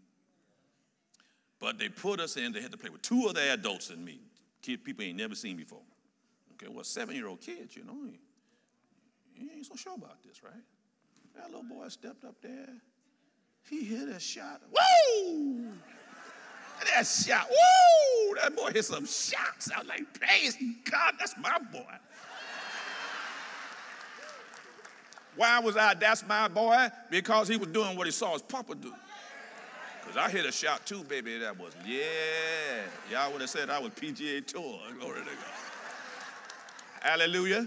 But they put us in, they had to play with two other adults and me, kid, people ain't never seen before. Okay, well, seven year old kids, you know, he ain't so sure about this, right? That little boy stepped up there, he hit a shot. Woo! That shot, woo! That boy hit some shots. I was like, praise God, that's my boy. Why was I, that's my boy? Because he was doing what he saw his papa do. Because I hit a shot too, baby. That was, yeah. Y'all would have said I was PGA Tour. Glory to God. Hallelujah.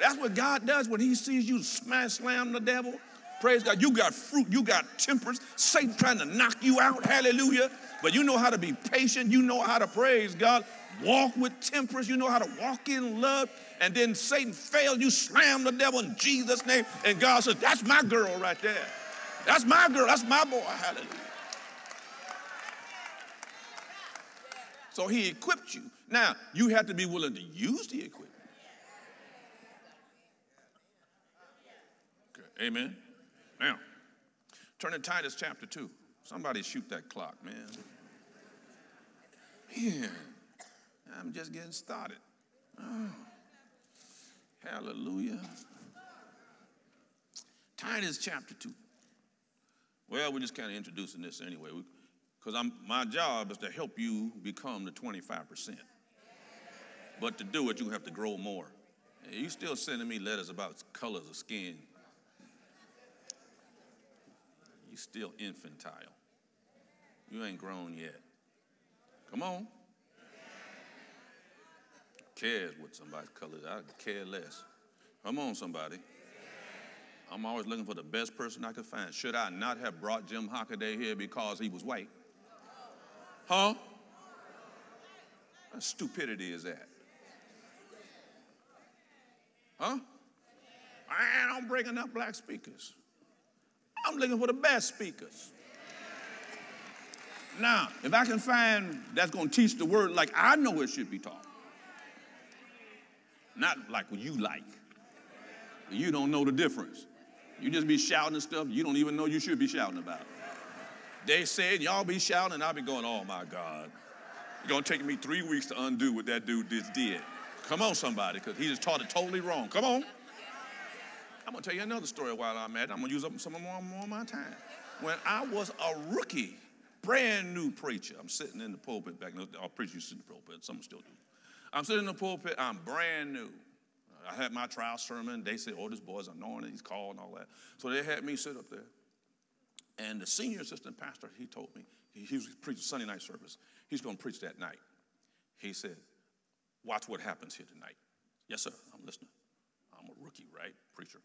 That's what God does when He sees you smash slam the devil. Praise God. You got fruit, you got temperance. Satan trying to knock you out. Hallelujah. But you know how to be patient. You know how to praise God. Walk with temperance. You know how to walk in love. And then Satan failed. You slam the devil in Jesus' name. And God says, That's my girl right there. That's my girl. That's my boy. Hallelujah. So he equipped you. Now, you have to be willing to use the equipment. Okay, amen. Now, turn to Titus chapter 2. Somebody shoot that clock, man. Yeah, I'm just getting started. Oh, hallelujah. Titus chapter 2. Well, we're just kind of introducing this anyway, because I'm my job is to help you become the 25%. But to do it, you have to grow more. You still sending me letters about colors of skin. You still infantile. You ain't grown yet. Come on. Cares what somebody's color is. I care less. Come on, somebody. I'm always looking for the best person I could find. Should I not have brought Jim Hockaday here because he was white? Huh? What stupidity is that? Huh? I don't bring enough black speakers. I'm looking for the best speakers. Now, if I can find that's going to teach the word like I know it should be taught, not like what you like. You don't know the difference. You just be shouting stuff you don't even know you should be shouting about. They said, y'all be shouting, and I'll be going, oh my God. It's going to take me three weeks to undo what that dude just did. Come on, somebody, because he just taught it totally wrong. Come on. I'm going to tell you another story while I'm at it. I'm going to use up some more, more of my time. When I was a rookie, brand new preacher, I'm sitting in the pulpit back then. All preachers sit in the pulpit, some still do. I'm sitting in the pulpit, I'm brand new. I had my trial sermon. They said, oh, this boy's anointed, he's called and all that. So they had me sit up there. And the senior assistant pastor, he told me, he, he was preaching Sunday night service. He's going to preach that night. He said, watch what happens here tonight. Yes, sir, I'm listening. I'm a rookie, right? Preacher.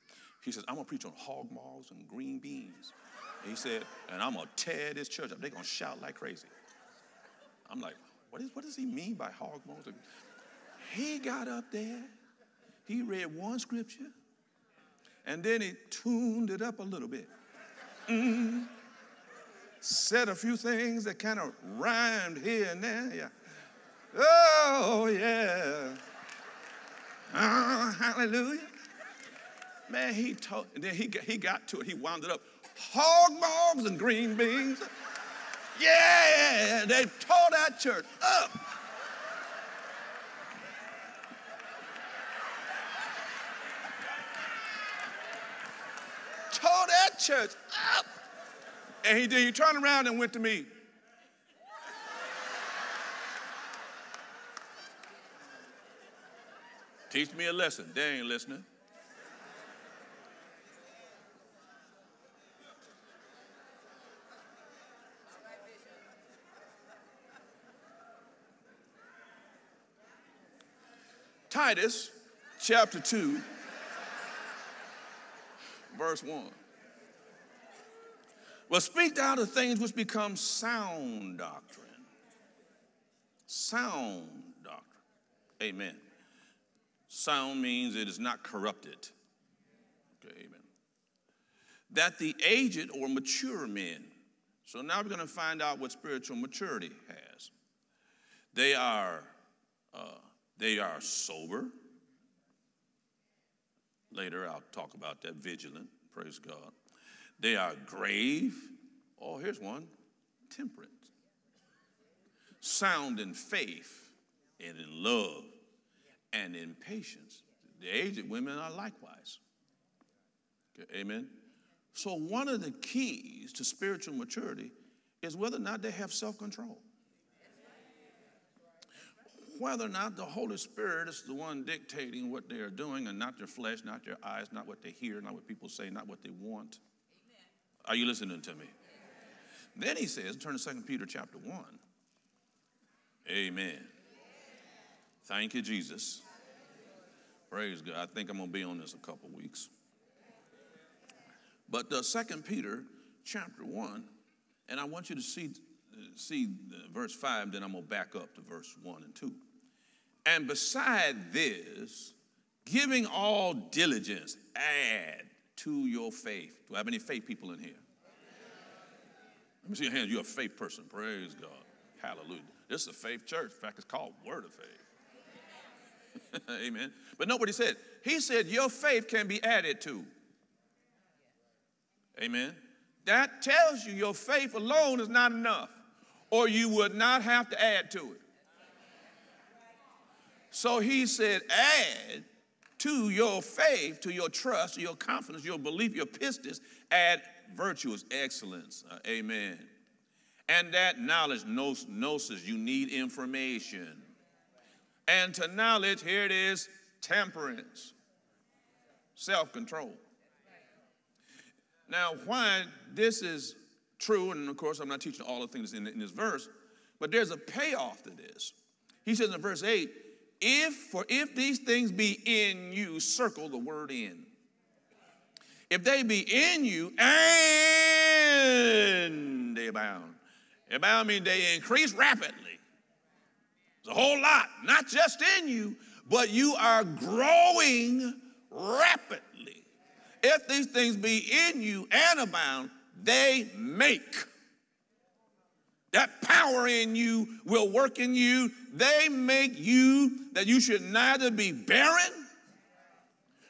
He says, I'm going to preach on hog maws and green beans. He said, and I'm going to tear this church up. They're going to shout like crazy. I'm like, what, is, what does he mean by hog maws? He got up there, he read one scripture, and then he tuned it up a little bit. Mm-hmm. Said a few things that kind of rhymed here and there. Yeah. Oh, yeah. Oh, hallelujah. Man, he told, and then he he got to it. He wound it up. Hog maws and green beans. Yeah, they tore that church up. tore that church up. And he did. He turned around and went to me. Teach me a lesson. They ain't listening. Titus chapter 2, verse 1. Well, speak thou the things which become sound doctrine. Sound doctrine. Amen. Sound means it is not corrupted. Okay, amen. That the aged or mature men. So now we're going to find out what spiritual maturity has. They are uh, they are sober. Later, I'll talk about that. Vigilant. Praise God. They are grave. Oh, here's one temperate. Sound in faith and in love and in patience. The aged women are likewise. Okay, amen. So, one of the keys to spiritual maturity is whether or not they have self control. Whether or not the Holy Spirit is the one dictating what they are doing and not their flesh, not their eyes, not what they hear, not what people say, not what they want. Amen. Are you listening to me? Amen. Then he says, turn to 2 Peter chapter 1. Amen. Thank you, Jesus. Praise God. I think I'm going to be on this a couple weeks. But the Second Peter chapter 1, and I want you to see, see verse 5, then I'm going to back up to verse 1 and 2. And beside this, giving all diligence, add to your faith. Do I have any faith people in here? Let me see your hands. You're a faith person. Praise God. Hallelujah. This is a faith church. In fact, it's called Word of Faith. <laughs> Amen. But nobody said. He said your faith can be added to. Amen. That tells you your faith alone is not enough, or you would not have to add to it. So he said, add to your faith, to your trust, your confidence, your belief, your pistis, add virtuous excellence. Uh, amen. And that knowledge, gnosis, you need information. And to knowledge, here it is, temperance, self control. Now, why this is true, and of course, I'm not teaching all the things in, in this verse, but there's a payoff to this. He says in verse 8, if, for if these things be in you, circle the word in. If they be in you and they abound. Abound means they increase rapidly. It's a whole lot, not just in you, but you are growing rapidly. If these things be in you and abound, they make. That power in you will work in you. They make you that you should neither be barren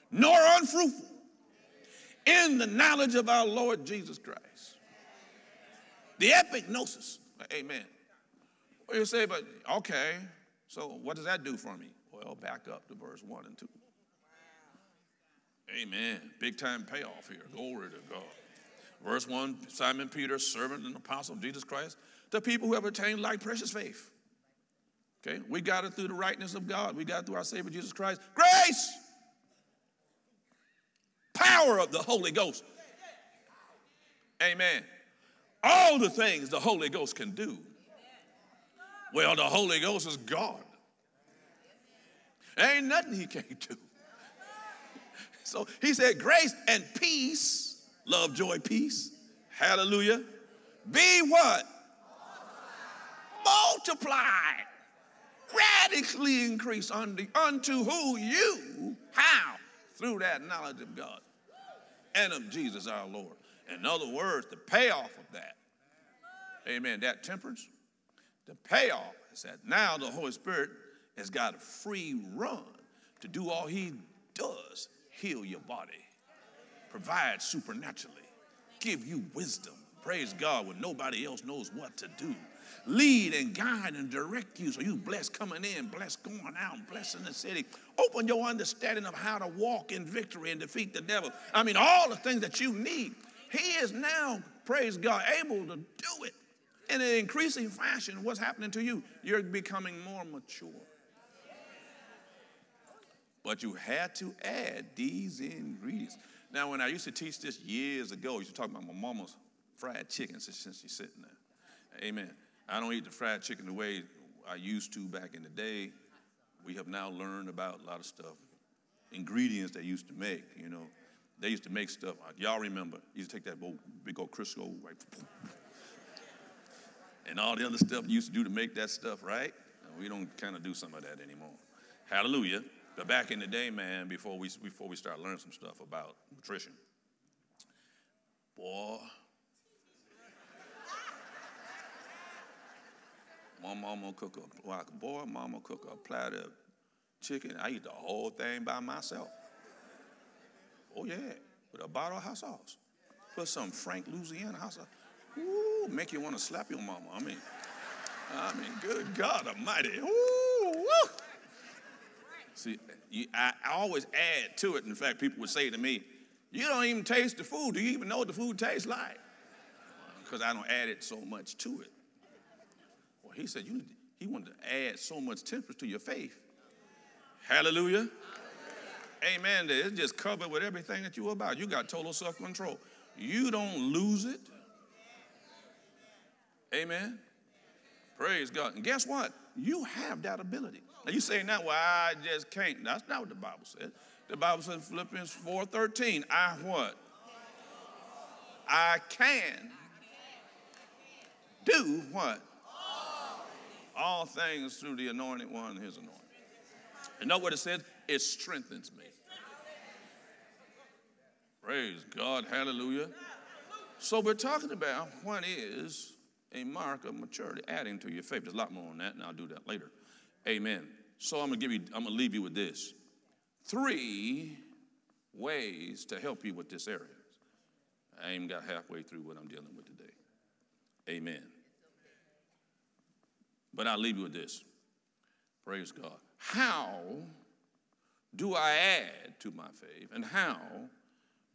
nor unfruitful in the knowledge of our Lord Jesus Christ. The epignosis. Amen. Well, you say, but okay, so what does that do for me? Well, back up to verse 1 and 2. Amen. Big time payoff here. Glory to God. Verse 1 Simon Peter, servant and apostle of Jesus Christ, the people who have attained like precious faith. Okay, we got it through the rightness of God. We got it through our Savior Jesus Christ. Grace, power of the Holy Ghost. Amen. All the things the Holy Ghost can do. Well, the Holy Ghost is God. There ain't nothing he can't do. So he said, grace and peace, love, joy, peace, hallelujah, be what? Multiplied, radically increase unto, unto who you, how? Through that knowledge of God and of Jesus our Lord. In other words, the payoff of that, amen, that temperance, the payoff is that now the Holy Spirit has got a free run to do all he does heal your body, provide supernaturally, give you wisdom. Praise God when nobody else knows what to do. Lead and guide and direct you so you blessed coming in, blessed going out, blessed in the city. Open your understanding of how to walk in victory and defeat the devil. I mean, all the things that you need. He is now, praise God, able to do it in an increasing fashion. What's happening to you? You're becoming more mature. But you had to add these ingredients. Now, when I used to teach this years ago, I used to talk about my mama's fried chicken since she's sitting there. Amen. I don't eat the fried chicken the way I used to back in the day. We have now learned about a lot of stuff, ingredients they used to make, you know. They used to make stuff, y'all remember, used to take that big old Crisco, right? and all the other stuff you used to do to make that stuff, right? We don't kind of do some of that anymore. Hallelujah. But back in the day, man, before we, before we start learning some stuff about nutrition, boy, my mama cook a like boy, mama cook a platter of chicken. I eat the whole thing by myself. Oh yeah, with a bottle of hot sauce. Put some Frank Louisiana hot sauce. Ooh, make you want to slap your mama. I mean, I mean, good God Almighty. Ooh, woo. See, you, I, I always add to it. In fact, people would say to me, You don't even taste the food. Do you even know what the food tastes like? Because I don't add it so much to it. He said, you, He wanted to add so much temperance to your faith. Hallelujah. Amen. It's just covered with everything that you're about. You got total self control. You don't lose it. Amen. Praise God. And guess what? You have that ability. Now you say that, well, I just can't. That's not what the Bible says. The Bible says Philippians 4:13, I what? I can do what? All things through the anointed one, his anointing. And know what it says? It strengthens me. Praise God, hallelujah. So we're talking about what is a mark of maturity, adding to your faith. There's a lot more on that, and I'll do that later. Amen. So I'm gonna give you, I'm gonna leave you with this. Three ways to help you with this area. I ain't got halfway through what I'm dealing with today. Amen. But I'll leave you with this. Praise God. how do I add to my faith and how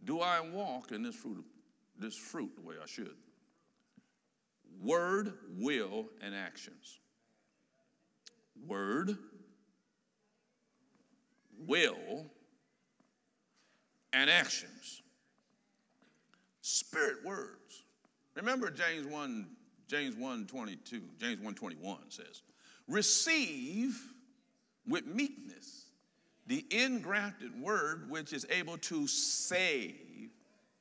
do I walk in this fruit, this fruit the way I should? Word, will, and actions. Word, will, and actions. Spirit words. Remember James 1, James 1 22, James 1 21 says, receive with meekness the ingrafted word which is able to save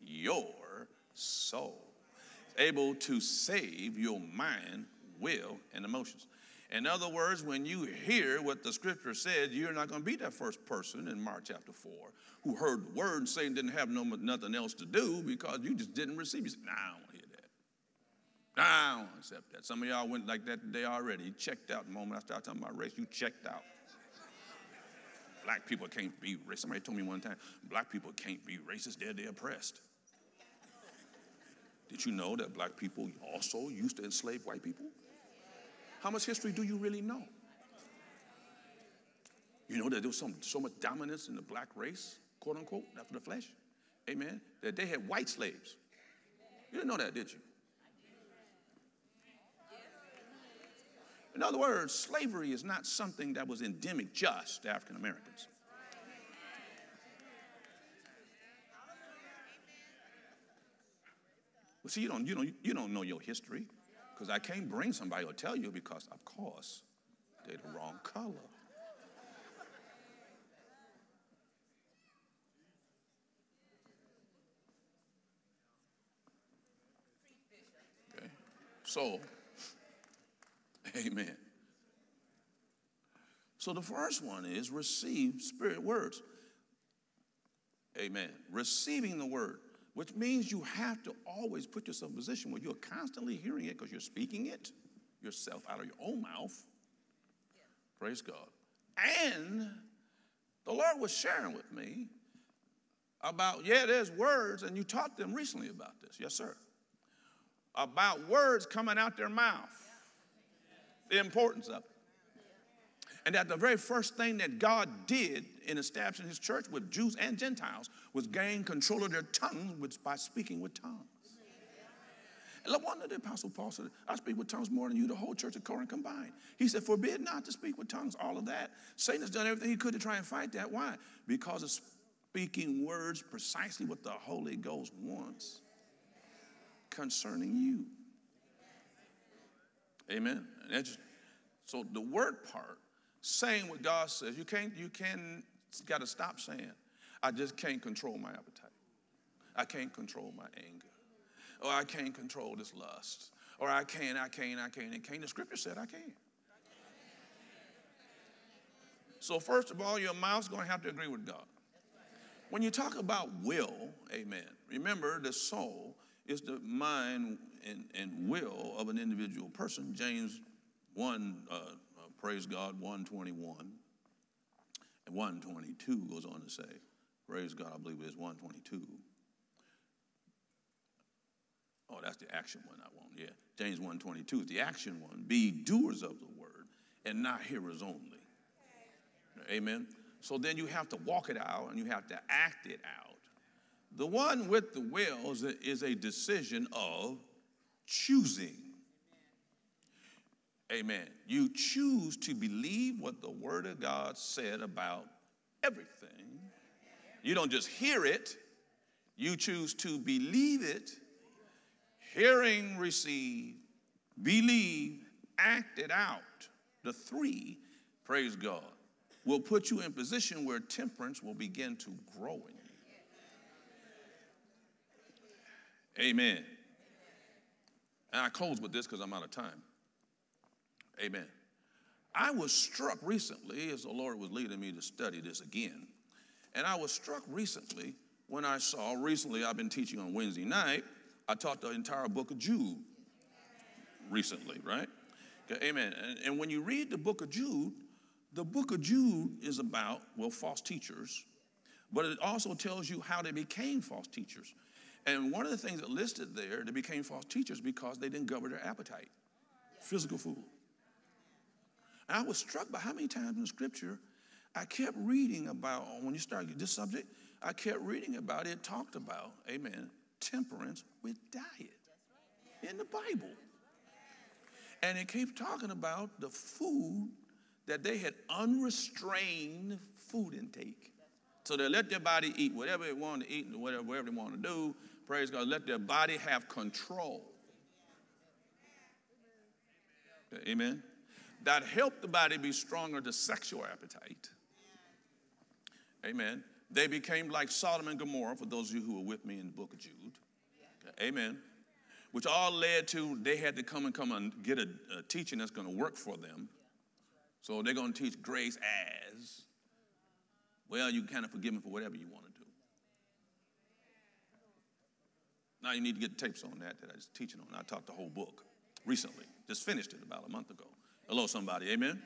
your soul, able to save your mind, will, and emotions. In other words, when you hear what the scripture said, you're not going to be that first person in Mark chapter 4 who heard the word saying didn't have no, nothing else to do because you just didn't receive. You said, nah, To hear that. Some of y'all went like that today already. You checked out the moment I started talking about race. You checked out. Black people can't be racist. Somebody told me one time, black people can't be racist. They're, they're oppressed. Did you know that black people also used to enslave white people? How much history do you really know? You know that there was some, so much dominance in the black race, quote unquote, after the flesh. Amen. That they had white slaves. You didn't know that, did you? In other words, slavery is not something that was endemic just to African Americans. Well, see, you don't, you don't, you don't know your history. Because I can't bring somebody or tell you because, of course, they're the wrong color. Okay. So, amen. So the first one is receive spirit words. Amen. Receiving the word which means you have to always put yourself in a position where you're constantly hearing it because you're speaking it yourself out of your own mouth. Yeah. Praise God. And the Lord was sharing with me about, yeah, there's words, and you taught them recently about this. Yes, sir. About words coming out their mouth, the importance of it. And that the very first thing that God did in establishing his church with Jews and Gentiles was gain control of their tongue by speaking with tongues. And no wonder the Apostle Paul said, I speak with tongues more than you, the whole church of Corinth combined. He said, Forbid not to speak with tongues, all of that. Satan has done everything he could to try and fight that. Why? Because of speaking words precisely what the Holy Ghost wants concerning you. Amen. So the word part saying what God says. You can't, you can't. got to stop saying, I just can't control my appetite. I can't control my anger. Or I can't control this lust. Or I can't, I can't, I can't, and can't. The scripture said I can't." So, first of all, your mouth's going to have to agree with God. When you talk about will, amen, remember the soul is the mind and, and will of an individual person. James 1, uh, praise God, 121. And 122 goes on to say, praise God, I believe it is 122. Oh, that's the action one I want. Yeah. James 122 is the action one. Be doers of the word and not hearers only. Amen. So then you have to walk it out and you have to act it out. The one with the will is a decision of choosing. Amen. You choose to believe what the Word of God said about everything. You don't just hear it, you choose to believe it. Hearing, receive, believe, act it out. The three, praise God, will put you in position where temperance will begin to grow in you. Amen. And I close with this because I'm out of time. Amen. I was struck recently as the Lord was leading me to study this again. And I was struck recently when I saw, recently I've been teaching on Wednesday night, I taught the entire book of Jude recently, right? Okay, amen. And, and when you read the book of Jude, the book of Jude is about, well, false teachers, but it also tells you how they became false teachers. And one of the things that listed there, they became false teachers because they didn't govern their appetite, physical food. And I was struck by how many times in Scripture I kept reading about, when you start this subject, I kept reading about it, talked about, amen, temperance with diet in the Bible. And it keeps talking about the food that they had unrestrained food intake. So they let their body eat whatever they want to eat and whatever, whatever they want to do. Praise God. Let their body have control. Amen. That helped the body be stronger to sexual appetite. Amen. They became like Sodom and Gomorrah, for those of you who were with me in the book of Jude. Amen. Which all led to they had to come and come and get a, a teaching that's going to work for them. So they're going to teach grace as well, you kind of forgive them for whatever you want to do. Now you need to get the tapes on that that I was teaching on. I taught the whole book recently. Just finished it about a month ago. Hello, somebody. Amen. Amen.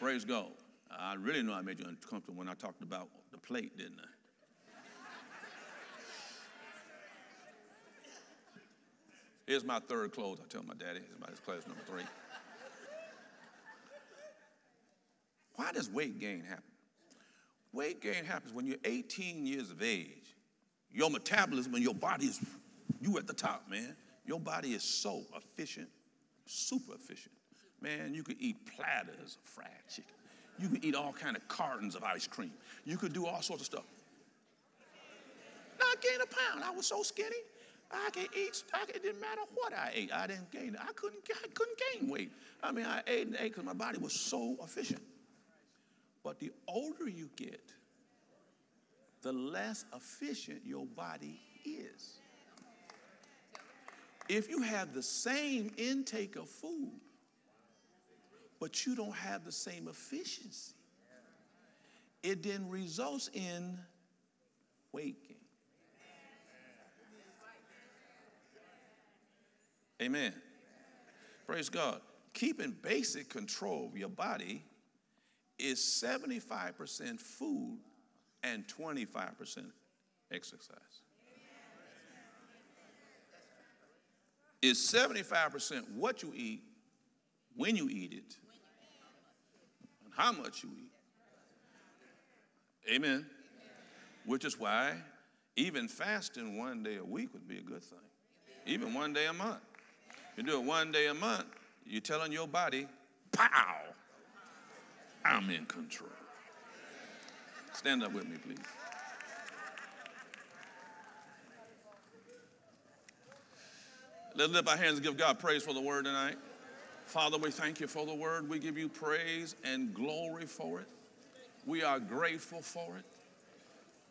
Praise God. I really know I made you uncomfortable when I talked about the plate, didn't I? Here's my third clothes. I tell my daddy, here's my class number three. Why does weight gain happen? Weight gain happens when you're 18 years of age. Your metabolism and your body is, you at the top, man. Your body is so efficient, super efficient. Man, you could eat platters of fried chicken. You could eat all kind of cartons of ice cream. You could do all sorts of stuff. I gained a pound. I was so skinny. I could eat. I it didn't matter what I ate. I didn't gain. I couldn't. I couldn't gain weight. I mean, I ate and ate because my body was so efficient. But the older you get, the less efficient your body is. If you have the same intake of food, but you don't have the same efficiency, it then results in gain. Amen. Praise God. Keeping basic control of your body is 75% food and 25% exercise. Is 75% what you eat, when you eat it, and how much you eat. Amen. Which is why even fasting one day a week would be a good thing. Even one day a month. You do it one day a month, you're telling your body, pow, I'm in control. Stand up with me, please. Let's lift our hands and give God praise for the word tonight. Father, we thank you for the word. We give you praise and glory for it. We are grateful for it.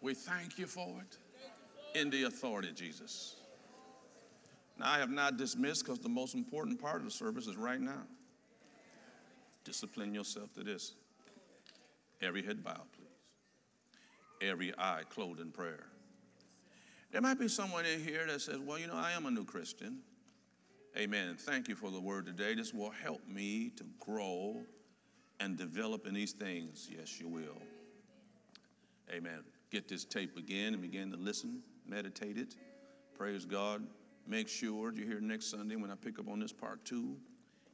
We thank you for it in the authority of Jesus. Now, I have not dismissed because the most important part of the service is right now. Discipline yourself to this. Every head bowed, please. Every eye closed in prayer. There might be someone in here that says, Well, you know, I am a new Christian. Amen. Thank you for the word today. This will help me to grow and develop in these things. Yes, you will. Amen. Get this tape again and begin to listen, meditate it. Praise God. Make sure you're here next Sunday when I pick up on this part two.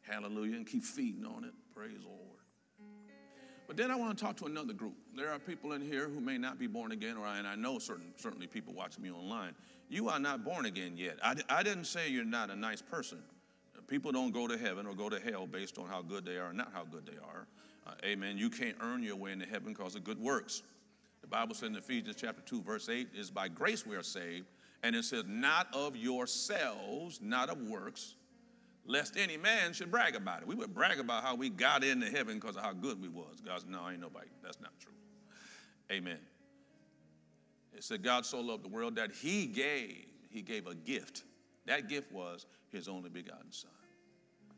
Hallelujah. And keep feeding on it. Praise the Lord. But then I want to talk to another group. There are people in here who may not be born again, or I, and I know certain, certainly people watching me online. You are not born again yet. I, I didn't say you're not a nice person. People don't go to heaven or go to hell based on how good they are, not how good they are. Uh, amen. You can't earn your way into heaven because of good works. The Bible says in Ephesians chapter 2, verse 8, is by grace we are saved. And it says, not of yourselves, not of works, lest any man should brag about it. We would brag about how we got into heaven because of how good we was. God said, no, ain't nobody. That's not true. Amen. It said God so loved the world that he gave, he gave a gift. That gift was his only begotten son.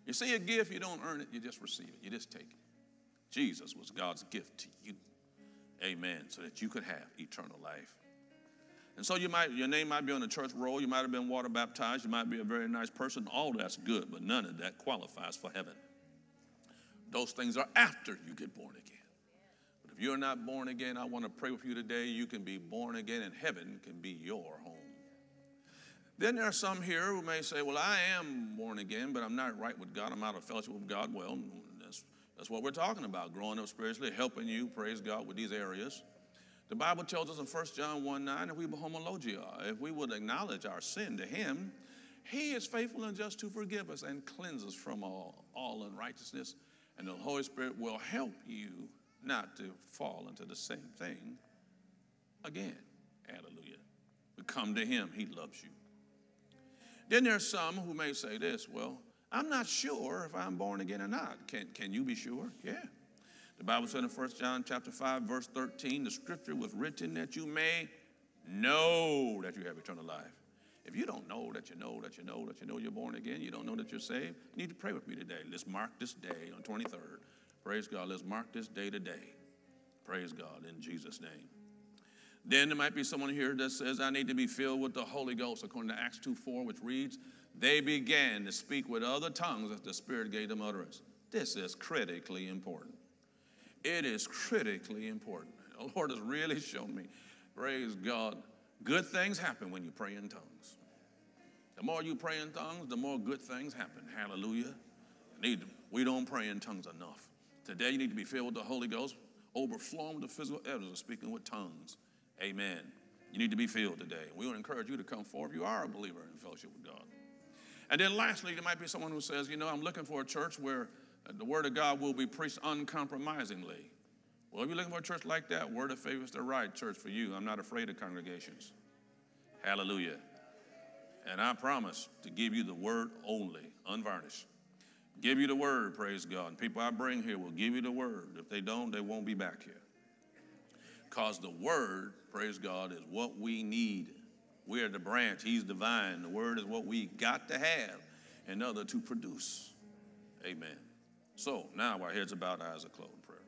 You see a gift, you don't earn it, you just receive it. You just take it. Jesus was God's gift to you. Amen. So that you could have eternal life. And so you might, your name might be on the church roll, you might have been water baptized, you might be a very nice person. All that's good, but none of that qualifies for heaven. Those things are after you get born again. But if you're not born again, I want to pray with you today. You can be born again, and heaven can be your home. Then there are some here who may say, Well, I am born again, but I'm not right with God. I'm out of fellowship with God. Well, that's, That's what we're talking about, growing up spiritually, helping you, praise God, with these areas. The Bible tells us in 1 John 1 9, if we homologia, if we would acknowledge our sin to Him, He is faithful and just to forgive us and cleanse us from all, all unrighteousness. And the Holy Spirit will help you not to fall into the same thing again. Hallelujah. But come to Him, He loves you. Then there's some who may say this, well, I'm not sure if I'm born again or not. Can, can you be sure? Yeah. The Bible said in 1 John chapter 5, verse 13, the scripture was written that you may know that you have eternal life. If you don't know that you know that you know that you know you're born again, you don't know that you're saved, you need to pray with me today. Let's mark this day on 23rd. Praise God. Let's mark this day today. Praise God in Jesus' name. Then there might be someone here that says, I need to be filled with the Holy Ghost, according to Acts 2 4, which reads, They began to speak with other tongues as the Spirit gave them utterance. This is critically important. It is critically important. <laughs> The Lord has really shown me, praise God, good things happen when you pray in tongues. The more you pray in tongues, the more good things happen. Hallelujah. Need, we don't pray in tongues enough. Today you need to be filled with the Holy Ghost, overflowing with the physical evidence of speaking with tongues. Amen. You need to be filled today. We to encourage you to come forward if you are a believer in fellowship with God. And then lastly, there might be someone who says, you know, I'm looking for a church where the Word of God will be preached uncompromisingly. Well, if you're looking for a church like that, Word of Faith is the right church for you. I'm not afraid of congregations. Hallelujah. And I promise to give you the Word only, unvarnished. Give you the Word, praise God. People I bring here will give you the Word. If they don't, they won't be back here. Because the Word, praise God, is what we need. We are the branch, He's divine. The Word is what we got to have in order to produce. Amen. So now our heads are bowed, eyes are closed. in Prayer.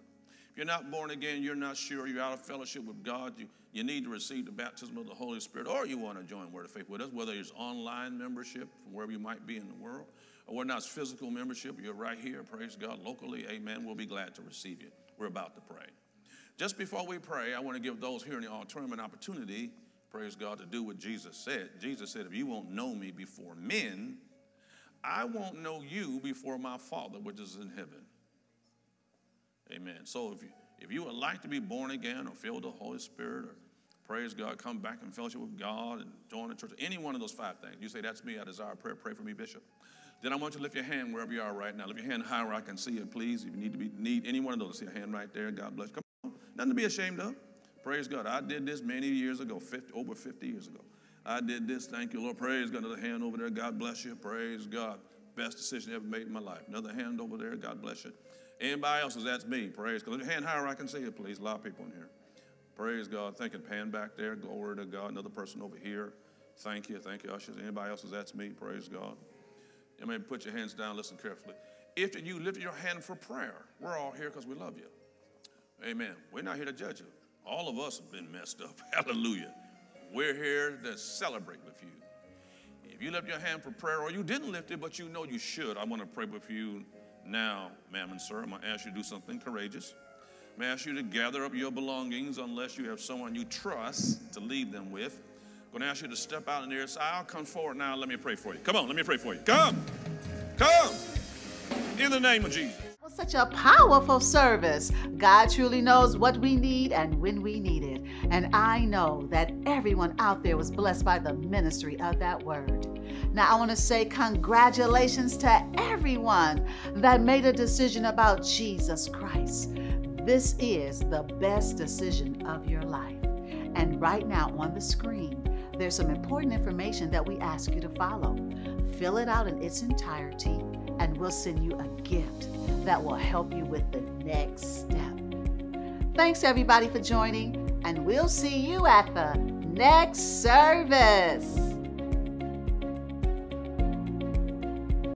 If you're not born again, you're not sure, you're out of fellowship with God, you, you need to receive the baptism of the Holy Spirit, or you want to join Word of Faith with us, whether it's online membership from wherever you might be in the world, or whether not physical membership, you're right here, praise God, locally, amen. We'll be glad to receive you. We're about to pray. Just before we pray, I want to give those here in the auditorium an opportunity, praise God, to do what Jesus said. Jesus said, If you won't know me before men, I won't know you before my Father which is in heaven. Amen. So if you, if you would like to be born again or filled with the Holy Spirit or praise God, come back and fellowship with God and join the church, any one of those five things, you say, That's me, I desire prayer, pray for me, Bishop. Then I want you to lift your hand wherever you are right now. Lift your hand high where I can see it, please. If you need to be need any one of those, see a hand right there. God bless. Come on. Nothing to be ashamed of. Praise God. I did this many years ago, 50, over 50 years ago. I did this. Thank you, Lord. Praise God. Another hand over there. God bless you. Praise God. Best decision ever made in my life. Another hand over there. God bless you. Anybody else? That's me. Praise God. Your Hand higher I can see it, please. A lot of people in here. Praise God. Thank you. Pan back there. Glory to God. Another person over here. Thank you. Thank you, ushers. Anybody else? That's me. Praise God. You may put your hands down. Listen carefully. If you lift your hand for prayer, we're all here because we love you. Amen. We're not here to judge you. All of us have been messed up. <laughs> Hallelujah. We're here to celebrate with you. If you lift your hand for prayer or you didn't lift it, but you know you should, I want to pray with you now, ma'am and sir. I'm going to ask you to do something courageous. I'm going to ask you to gather up your belongings unless you have someone you trust to leave them with. I'm going to ask you to step out in the aisle. Come forward now. Let me pray for you. Come on, let me pray for you. Come. Come. In the name of Jesus such a powerful service. God truly knows what we need and when we need it. And I know that everyone out there was blessed by the ministry of that word. Now, I want to say congratulations to everyone that made a decision about Jesus Christ. This is the best decision of your life. And right now on the screen, there's some important information that we ask you to follow. Fill it out in its entirety, and we'll send you a gift that will help you with the next step. Thanks, everybody, for joining, and we'll see you at the next service.